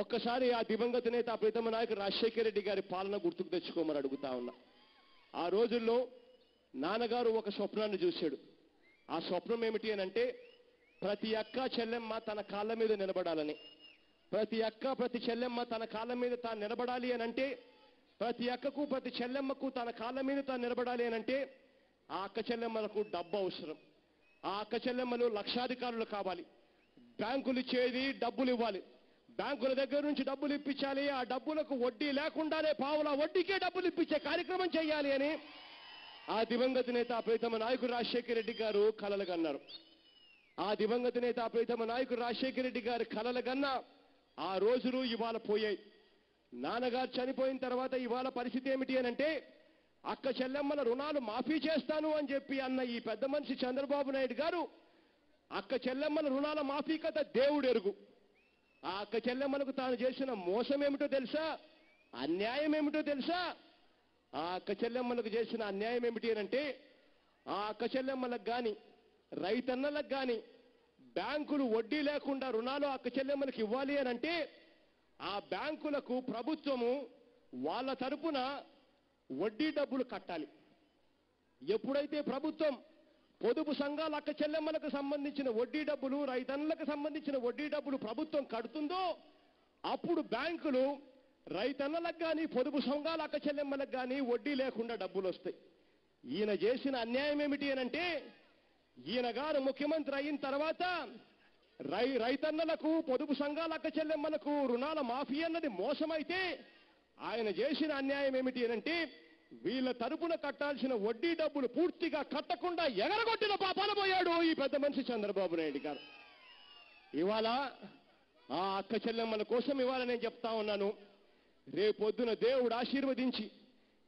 ఒక్కసారి ఆ దివంగత నేత ప్రీతమ నాయకుడు రాజశేఖర రెడ్డి గారి పాలన గుర్తుకు తెచ్చుకోమని అడుగుతా ఉన్నా. ఆ రోజుల్లో నాన్నగారు ఒక స్వప్నాన్ని చూశాడు. ఆ స్వప్నం ఏమిటి అని అంటే ప్రతి అక్క చెల్లెమ్మ తన కాళ్ళ మీద నిలబడాలని. ప్రతి అక్క ప్రతి చెల్లెమ్మ తన కాళ్ళ మీద తాను నిలబడాలి అని అంటే ప్రతి అక్కకు ప్రతి చెల్లెమ్మకు తన కాళ్ళ మీద తాను నిలబడాలి అని అంటే ఆ అక్క చెల్లెమ్మలకు డబ్బు అవసరం. ఆ అక్క చెల్లెమ్మలు లక్షాధికారులు కావాలి. బ్యాంకులు ఇచ్చేది డబ్బులు ఇవ్వాలి. బ్యాంకుల దగ్గర నుంచి డబ్బులు ఇప్పించాలి. ఆ డబ్బులకు వడ్డీ లేకుండానే పావుల వడ్డీకే డబ్బులు ఇప్పించే కార్యక్రమం చేయాలి అని ఆ దివంగత నేత ప్రీతమ నాయకుడు రాజశేఖర రెడ్డి గారు కలలుగన్నారు. ఆ దివంగత నేత ప్రీతమ నాయకుడు రాజశేఖర రెడ్డి గారి కన్నా ఆ రోజులు ఇవాళ పోయాయి. నాన్నగారు చనిపోయిన తర్వాత ఇవాళ పరిస్థితి ఏమిటి అని అంటే అక్క చెల్లెమ్మల రుణాలు మాఫీ చేస్తాను అని చెప్పి అన్న ఈ పెద్ద మనిషి చంద్రబాబు నాయుడు గారు అక్క చెల్లెమ్మల రుణాల మాఫీ కథ దేవుడెరుగు ఆ అక్క చెల్లెమ్మలకు తాను చేసిన మోసం ఏమిటో తెలుసా? అన్యాయం ఏమిటో తెలుసా? ఆ కచెల్లెమ్మలకు చేసిన అన్యాయం ఏమిటి అంటే ఆ కచెల్లెమ్మలకు కానీ రైతన్నలకు కానీ బ్యాంకులు వడ్డీ లేకుండా రుణాలు ఆ కచెల్లెమ్మలకు ఇవ్వాలి అని అంటే ఆ బ్యాంకులకు ప్రభుత్వము వాళ్ళ తరపున వడ్డీ డబ్బులు కట్టాలి. ఎప్పుడైతే ప్రభుత్వం పొదుపు సంఘాల అక్క చెల్లెమ్మలకు సంబంధించిన వడ్డీ డబ్బులు రైతన్నలకు సంబంధించిన వడ్డీ డబ్బులు ప్రభుత్వం కడుతుందో అప్పుడు బ్యాంకులు రైతన్నలకు కానీ పొదుపు సంఘాల అక్క చెల్లెమ్మలకు కానీ వడ్డీ లేకుండా డబ్బులు వస్తాయి ఈయన చేసిన అన్యాయం ఏమిటి అనంటే ఈయన గారు ముఖ్యమంత్రి అయిన తర్వాత రై రైతన్నలకు పొదుపు సంఘాల అక్క చెల్లెమ్మలకు రుణాల మాఫీ అన్నది మోసమైతే ఆయన చేసిన అన్యాయం ఏమిటి అనంటే వీళ్ళ తరపున కట్టాల్సిన వడ్డీ డబ్బులు పూర్తిగా కట్టకుండా ఎగరగొట్టిన పాపాన పోయాడు ఈ పెద్ద మనిషి చంద్రబాబు నాయుడు గారు. ఇవాళ ఆ అక్క చెల్లెమ్మల కోసం ఇవాళ నేను చెప్తా ఉన్నాను. రేపొద్దున దేవుడు ఆశీర్వదించి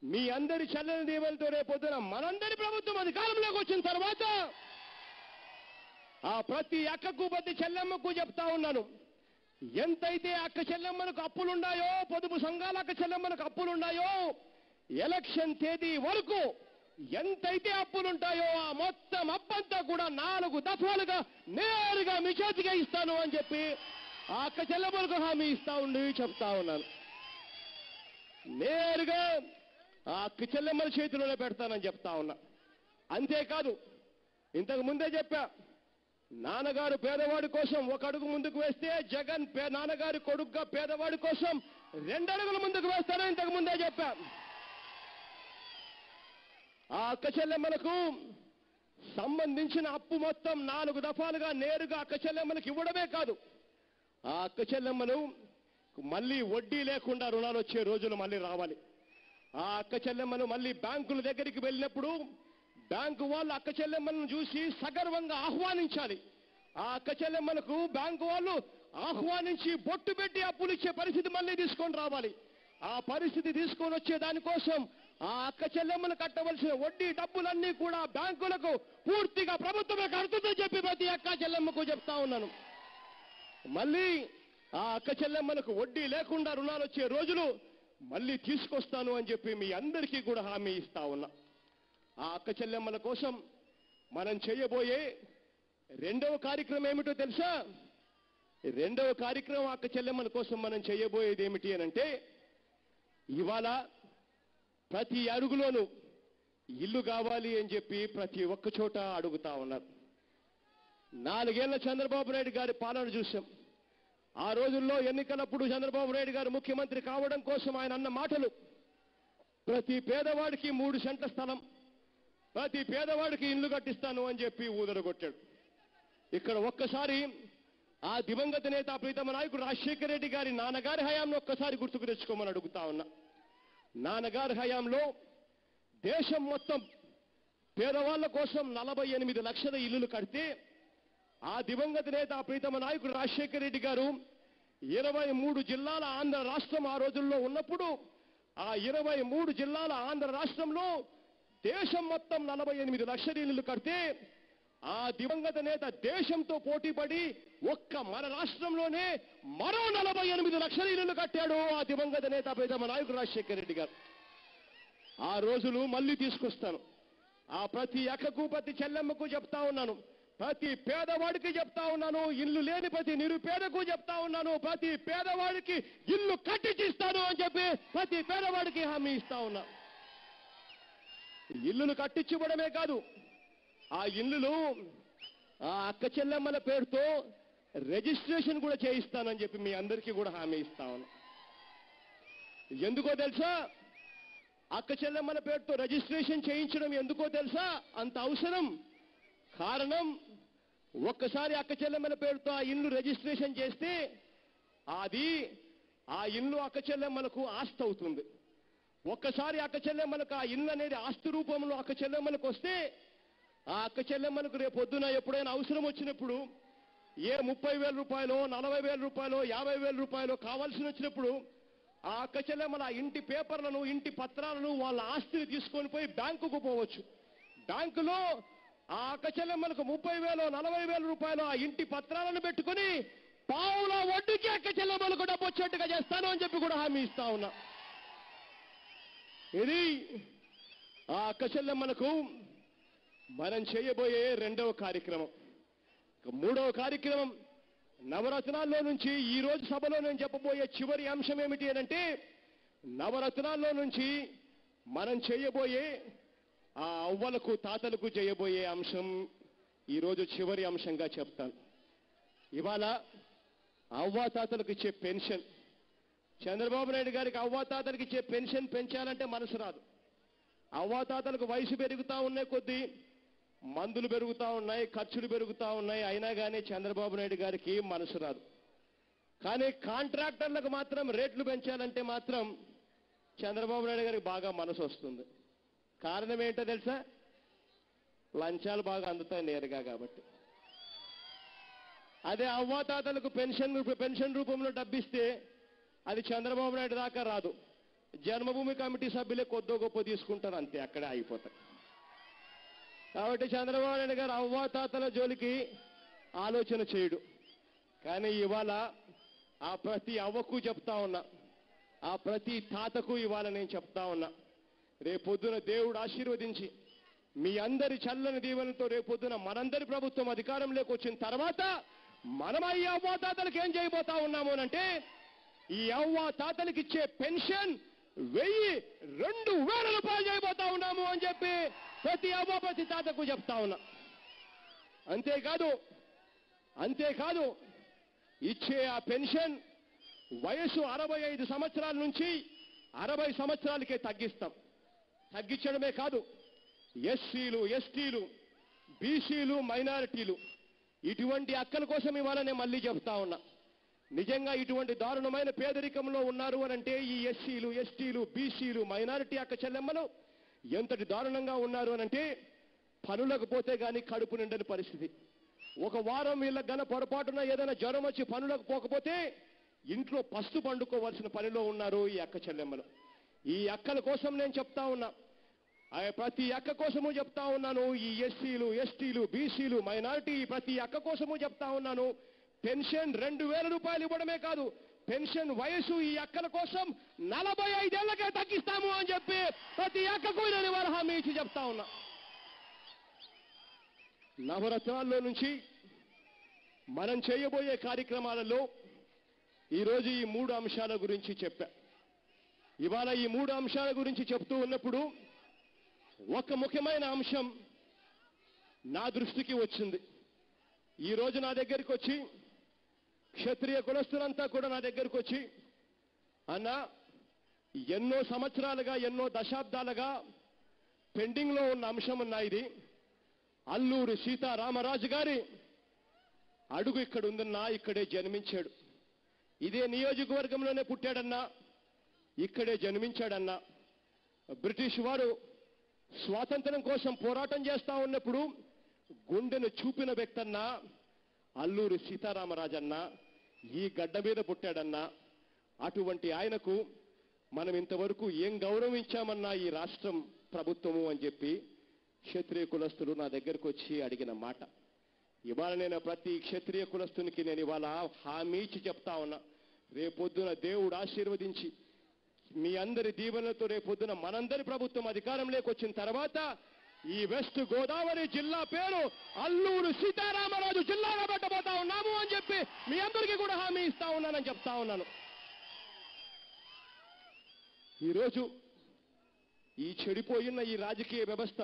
మీ అందరి చల్లని దీవెలతో రేపొద్దున మనందరి ప్రభుత్వం అధికారంలోకి వచ్చిన తర్వాత ఆ ప్రతి అక్కకు ప్రతి చెల్లెమ్మకు చెప్తా ఉన్నాను. ఎంతైతే అక్క చెల్లెమ్మలకు అప్పులున్నాయో పొదుపు సంఘాల అక్క చెల్లెమ్మలకు అప్పులున్నాయో ఎలక్షన్ తేదీ వరకు ఎంతైతే అప్పులుంటాయో ఆ మొత్తం అప్పంతా కూడా నాలుగు దఫాలుగా నేరుగా మీ చేతిగా ఇస్తాను అని చెప్పి ఆ అక్క చెల్లెమ్మలకు హామీ ఇస్తా ఉండి చెప్తా ఉన్నాను. నేరుగా ఆ అక్క చేతిలోనే పెడతానని చెప్తా ఉన్నా. అంతేకాదు ఇంతకు ముందే చెప్పా నాన్నగారు పేదవాడి కోసం ఒక అడుగు ముందుకు వేస్తే జగన్ పే నాన్నగారి కొడుకుగా పేదవాడి కోసం రెండు అడుగులు ముందుకు వేస్తానని ఇంతకు ముందే చెప్పా. ఆ అక్క చెల్లెమ్మలకు సంబంధించిన అప్పు మొత్తం నాలుగు దఫాలుగా నేరుగా అక్క చెల్లెమ్మలకు ఇవ్వడమే కాదు. ఆ అక్క చెల్లెమ్మలు మళ్ళీ వడ్డీ లేకుండా రుణాలు వచ్చే రోజులు మళ్ళీ రావాలి. ఆ అక్క చెల్లెమ్మను మళ్ళీ బ్యాంకుల దగ్గరికి వెళ్ళినప్పుడు బ్యాంకు వాళ్ళు అక్క చెల్లెమ్మలను చూసి సగర్వంగా ఆహ్వానించాలి. ఆ అక్క చెల్లెమ్మలకు బ్యాంకు వాళ్ళు ఆహ్వానించి బొట్టు పెట్టి అప్పులు ఇచ్చే పరిస్థితి మళ్ళీ తీసుకొని రావాలి. ఆ పరిస్థితి తీసుకొని వచ్చే దానికోసం ఆ అక్క చెల్లెమ్మలు కట్టవలసిన వడ్డీ డబ్బులన్నీ కూడా బ్యాంకులకు పూర్తిగా ప్రభుత్వమే కడుతుందని చెప్పి ప్రతి అక్క చెల్లెమ్మకు చెప్తా ఉన్నాను. మళ్ళీ ఆ అక్క చెల్లెమ్మలకు వడ్డీ లేకుండా రుణాలు వచ్చే రోజులు మళ్ళీ తీసుకొస్తాను అని చెప్పి మీ అందరికీ కూడా హామీ ఇస్తా ఉన్నా. ఆ అక్క చెల్లెమ్మల కోసం మనం చేయబోయే రెండవ కార్యక్రమం ఏమిటో తెలుసా? రెండవ కార్యక్రమం అక్క చెల్లెమ్మల కోసం మనం చేయబోయేది ఏమిటి అని అంటే ఇవాళ ప్రతి అడుగులోనూ ఇల్లు కావాలి అని చెప్పి ప్రతి ఒక్క చోట అడుగుతా ఉన్నారు. నాలుగేళ్ళ చంద్రబాబు నాయుడు గారి పాలన చూశాం. ఆ రోజుల్లో ఎన్నికలప్పుడు చంద్రబాబు నాయుడు గారు ముఖ్యమంత్రి కావడం కోసం ఆయన అన్న మాటలు. ప్రతి పేదవాడికి మూడు సెంట్ల స్థలం ప్రతి పేదవాడికి ఇల్లు కట్టిస్తాను అని చెప్పి ఊదరగొట్టాడు. ఇక్కడ ఒక్కసారి ఆ దివంగత నేత ప్రీతమ నాయకుడు రాజశేఖర రెడ్డి గారి నాన్నగారి హయాంలో ఒక్కసారి గుర్తుకు తెచ్చుకోమని అడుగుతా ఉన్నా. నాన్నగారి హయాంలో దేశం మొత్తం పేదవాళ్ళ కోసం నలభై ఎనిమిది లక్షల ఇల్లులు కడితే ఆ దివంగత నేత ప్రీతమ నాయకుడు రాజశేఖర రెడ్డి గారు ఇరవై మూడు జిల్లాల ఆంధ్ర రాష్ట్రం ఆ రోజుల్లో ఉన్నప్పుడు ఆ ఇరవై మూడు జిల్లాల ఆంధ్ర రాష్ట్రంలో దేశం మొత్తం నలభై ఎనిమిది లక్షల ఇల్లులు కడితే ఆ దివంగత నేత దేశంతో పోటీపడి ఒక్క మన రాష్ట్రంలోనే మరో నలభై ఎనిమిది లక్షల ఇల్లులు కట్టాడు ఆ దివంగత నేత ప్రీతమ నాయకుడు రాజశేఖర రెడ్డి గారు. ఆ రోజులు మళ్ళీ తీసుకొస్తాను. ఆ ప్రతి అక్కకు ప్రతి చెల్లెమ్మకు చెప్తా ఉన్నాను. ప్రతి పేదవాడికి చెప్తా ఉన్నాను ఇల్లు లేని ప్రతి నిరుపేదకు చెప్తా ఉన్నాను ప్రతి పేదవాడికి ఇల్లు కట్టించిస్తాను అని చెప్పి ప్రతి పేదవాడికి హామీ ఇస్తా ఉన్నా. ఇల్లులు కట్టించివ్వడమే కాదు ఆ ఇల్లులు ఆ అక్క చెల్లెమ్మల పేరుతో రిజిస్ట్రేషన్ కూడా చేయిస్తానని చెప్పి మీ అందరికీ కూడా హామీ ఇస్తా ఉన్నా. ఎందుకో తెలుసా? అక్క చెల్లెమ్మల పేరుతో రిజిస్ట్రేషన్ చేయించడం ఎందుకో తెలుసా? అంత అవసరం. కారణం ఒక్కసారి అక్క చెల్లెమ్మల పేరుతో ఆ ఇల్లు రిజిస్ట్రేషన్ చేస్తే అది ఆ ఇల్లు అక్క చెల్లెమ్మలకు ఆస్తి అవుతుంది. ఒక్కసారి అక్క చెల్లెమ్మలకు ఆ ఇల్లు అనేది ఆస్తి రూపంలో అక్క చెల్లెమ్మలకు వస్తే ఆ అక్క చెల్లెమ్మలకు రేపు పొద్దున ఎప్పుడైనా అవసరం వచ్చినప్పుడు ఏ ముప్పై వేల రూపాయలు నలభై వేల రూపాయలు యాభై వేల రూపాయలు కావాల్సి వచ్చినప్పుడు ఆ అక్క చెల్లెమ్మల ఆ ఇంటి పేపర్లను ఇంటి పత్రాలను వాళ్ళ ఆస్తిని తీసుకొని పోయి బ్యాంకుకు పోవచ్చు. బ్యాంకులో ఆ అక్కచెల్లెమ్మలకు ముప్పై వేలు నలభై వేల రూపాయలు ఆ ఇంటి పత్రాలను పెట్టుకొని పావుల వడ్డీకి అక్క చెల్లెమ్మలకు డబ్బు వచ్చేట్టుగా చేస్తాను అని చెప్పి కూడా హామీ ఇస్తా ఉన్నా. ఇది ఆ అక్క చెల్లెమ్మలకు మనం చేయబోయే రెండవ కార్యక్రమం. మూడవ కార్యక్రమం నవరత్నాల్లో నుంచి ఈ రోజు సభలో నేను చెప్పబోయే చివరి అంశం ఏమిటి అంటే నవరత్నాల్లో నుంచి మనం చేయబోయే ఆ అవ్వలకు తాతలకు చేయబోయే అంశం ఈరోజు చివరి అంశంగా చెప్తాను ఇవాళ అవ్వా తాతలకు ఇచ్చే పెన్షన్. చంద్రబాబు నాయుడు గారికి అవ్వా తాతలకు ఇచ్చే పెన్షన్ పెంచాలంటే మనసు రాదు. అవ్వా తాతలకు వయసు పెరుగుతూ ఉన్నాయి కొద్దీ మందులు పెరుగుతూ ఉన్నాయి ఖర్చులు పెరుగుతూ ఉన్నాయి. అయినా కానీ చంద్రబాబు నాయుడు గారికి మనసు రాదు. కానీ కాంట్రాక్టర్లకు మాత్రం రేట్లు పెంచాలంటే మాత్రం చంద్రబాబు నాయుడు గారికి బాగా మనసు వస్తుంది. కారణం ఏంటో తెలుసా? లంచాలు బాగా అందుతాయి నేరుగా కాబట్టి. అదే అవ్వాతాతలకు పెన్షన్ పెన్షన్ రూపంలో డబ్బిస్తే అది చంద్రబాబు నాయుడు దాకా రాదు. జన్మభూమి కమిటీ సభ్యులే కొద్దో గొప్ప తీసుకుంటారు అంతే అక్కడే అయిపోతాయి కాబట్టి చంద్రబాబు నాయుడు గారు అవ్వాతాతల జోలికి ఆలోచన చేయడు. కానీ ఇవాళ ఆ ప్రతి అవ్వకు చెప్తా ఉన్నా ఆ ప్రతి తాతకు ఇవాళ నేను చెప్తా ఉన్నా రేపొద్దున దేవుడు ఆశీర్వదించి మీ అందరి చల్లని దీవెనతో రేపొద్దున మనందరి ప్రభుత్వం అధికారంలోకి వచ్చిన తర్వాత మనం ఈ అవ్వాతాతలకు ఏం చేయబోతా ఉన్నామోనంటే ఈ అవ్వ తాతలకు ఇచ్చే పెన్షన్ వెయ్యి రెండు వేల రూపాయలు చేయబోతా ఉన్నాము అని చెప్పి ప్రతి అవ్వ ప్రతి తాతకు చెప్తా ఉన్నా. అంతేకాదు అంతేకాదు ఇచ్చే ఆ పెన్షన్ వయసు అరవై ఐదు సంవత్సరాల నుంచి అరవై సంవత్సరాలకే తగ్గిస్తాం. తగ్గించడమే కాదు. ఎస్సీలు ఎస్టీలు బీసీలు మైనారిటీలు ఇటువంటి అక్కల కోసం ఇవాళ నేను మళ్ళీ చెప్తా ఉన్నా. నిజంగా ఇటువంటి దారుణమైన పేదరికంలో ఉన్నారు అని అంటే ఈ ఎస్సీలు ఎస్టీలు బీసీలు మైనారిటీ అక్క చెల్లెమ్మలు ఎంతటి దారుణంగా ఉన్నారు అని అంటే పనులకు పోతే కానీ కడుపు నిండని పరిస్థితి. ఒక వారం వీళ్ళకి గన పొరపాటున ఏదైనా జ్వరం వచ్చి పనులకు పోకపోతే ఇంట్లో పస్తు పండుకోవాల్సిన పనిలో ఉన్నారు ఈ అక్క చెల్లెమ్మలు. ఈ అక్కల కోసం నేను చెప్తా ఉన్నా. ప్రతి అక్క కోసము చెప్తా ఉన్నాను. ఈ ఎస్సీలు ఎస్టీలు బీసీలు మైనారిటీ ప్రతి అక్క కోసము చెప్తా ఉన్నాను. పెన్షన్ రెండు వేల రూపాయలు ఇవ్వడమే కాదు పెన్షన్ వయసు ఈ అక్కల కోసం నలభై ఐదేళ్ళకే తగ్గిస్తాము అని చెప్పి ప్రతి అక్కకు నేను ఇవాళ హామీ ఇచ్చి చెప్తా ఉన్నా. నవరత్నాల్లో నుంచి మనం చేయబోయే కార్యక్రమాలలో ఈరోజు ఈ మూడు అంశాల గురించి చెప్పా. ఇవాళ ఈ మూడు అంశాల గురించి చెప్తూ ఉన్నప్పుడు ఒక ముఖ్యమైన అంశం నా దృష్టికి వచ్చింది. ఈ రోజు నా దగ్గరికి వచ్చి క్షత్రియ కులస్తులంతా కూడా నా దగ్గరికి వచ్చి అన్న ఎన్నో సంవత్సరాలుగా ఎన్నో దశాబ్దాలుగా పెండింగ్లో ఉన్న అంశం ఉన్నా ఇది. అల్లూరు సీతారామరాజు గారి అడుగు ఇక్కడ ఉందన్నా ఇక్కడే జన్మించాడు. ఇదే నియోజకవర్గంలోనే పుట్టాడన్నా ఇక్కడే జన్మించాడన్నా. బ్రిటిష్ వారు స్వాతంత్రం కోసం పోరాటం చేస్తా ఉన్నప్పుడు గుండెను చూపిన వ్యక్తన్నా అల్లూరి సీతారామరాజన్న ఈ గడ్డ మీద పుట్టాడన్నా అటువంటి ఆయనకు మనం ఇంతవరకు ఏం గౌరవం ఇచ్చామన్నా ఈ రాష్ట్రం ప్రభుత్వము అని చెప్పి క్షత్రియ కులస్తులు నా దగ్గరకు వచ్చి అడిగిన మాట. ఇవాళ నేను ప్రతి క్షత్రియ కులస్తునికి నేను ఇవాళ హామీ ఇచ్చి చెప్తా ఉన్నా. రేపొద్దున దేవుడు ఆశీర్వదించి మీ అందరి దీవెనలతో రేపొద్దున మనందరి ప్రభుత్వం అధికారంలోకి వచ్చిన తర్వాత ఈ వెస్ట్ గోదావరి జిల్లా పేరు అల్లూరు సీతారామరాజు జిల్లాగా పెట్టబోతా ఉన్నాము అని చెప్పి మీ అందరికీ కూడా హామీ ఇస్తా ఉన్నానని చెప్తా ఉన్నాను. ఈరోజు ఈ చెడిపోయిన ఈ రాజకీయ వ్యవస్థ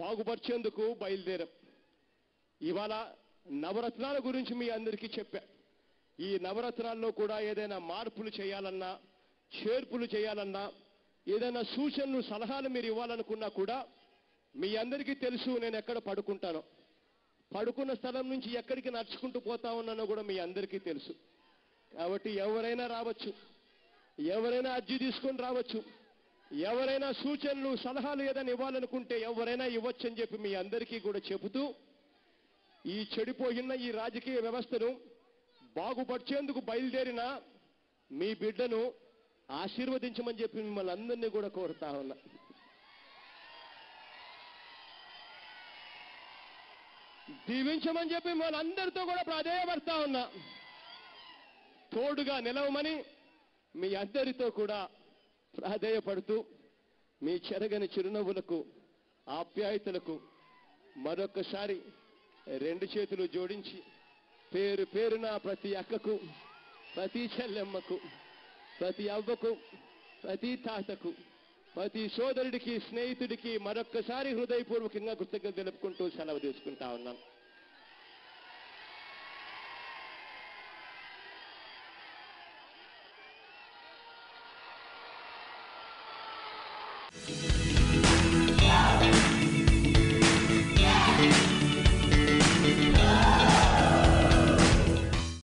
బాగుపరిచేందుకు బయలుదేరాం. ఇవాళ నవరత్నాల గురించి మీ అందరికీ చెప్పా. ఈ నవరత్నాల్లో కూడా ఏదైనా మార్పులు చేయాలన్నా చేర్పులు చేయాలన్నా ఏదైనా సూచనలు సలహాలు మీరు ఇవ్వాలనుకున్నా కూడా మీ అందరికీ తెలుసు నేను ఎక్కడ పడుకుంటానో. పడుకున్న స్థలం నుంచి ఎక్కడికి నడుచుకుంటూ పోతా ఉన్నానో కూడా మీ అందరికీ తెలుసు. కాబట్టి ఎవరైనా రావచ్చు. ఎవరైనా అర్జీ తీసుకొని రావచ్చు. ఎవరైనా సూచనలు సలహాలు ఏదైనా ఇవ్వాలనుకుంటే ఎవరైనా ఇవ్వచ్చు అని చెప్పి మీ అందరికీ కూడా చెబుతూ ఈ చెడిపోయిన ఈ రాజకీయ వ్యవస్థను బాగుపరిచేందుకు బయలుదేరిన మీ బిడ్డను ఆశీర్వదించమని చెప్పి మిమ్మల్ని అందరినీ కూడా కోరుతా ఉన్నా. దీవించమని చెప్పి మిమ్మల్ని అందరితో కూడా ప్రాధేయపడతా ఉన్నా. తోడుగా నిలవమని మీ అందరితో కూడా ప్రాధేయపడుతూ మీ చెరగని చిరునవ్వులకు ఆప్యాయతలకు మరొకసారి రెండు చేతులు జోడించి పేరు పేరున ప్రతి అక్కకు ప్రతి చెల్లెమ్మకు ప్రతి అవ్వకు ప్రతి తాతకు ప్రతి సోదరుడికి స్నేహితుడికి మరొక్కసారి హృదయపూర్వకంగా కృతజ్ఞత తెలుపుకుంటూ సెలవు తీసుకుంటా ఉన్నాం.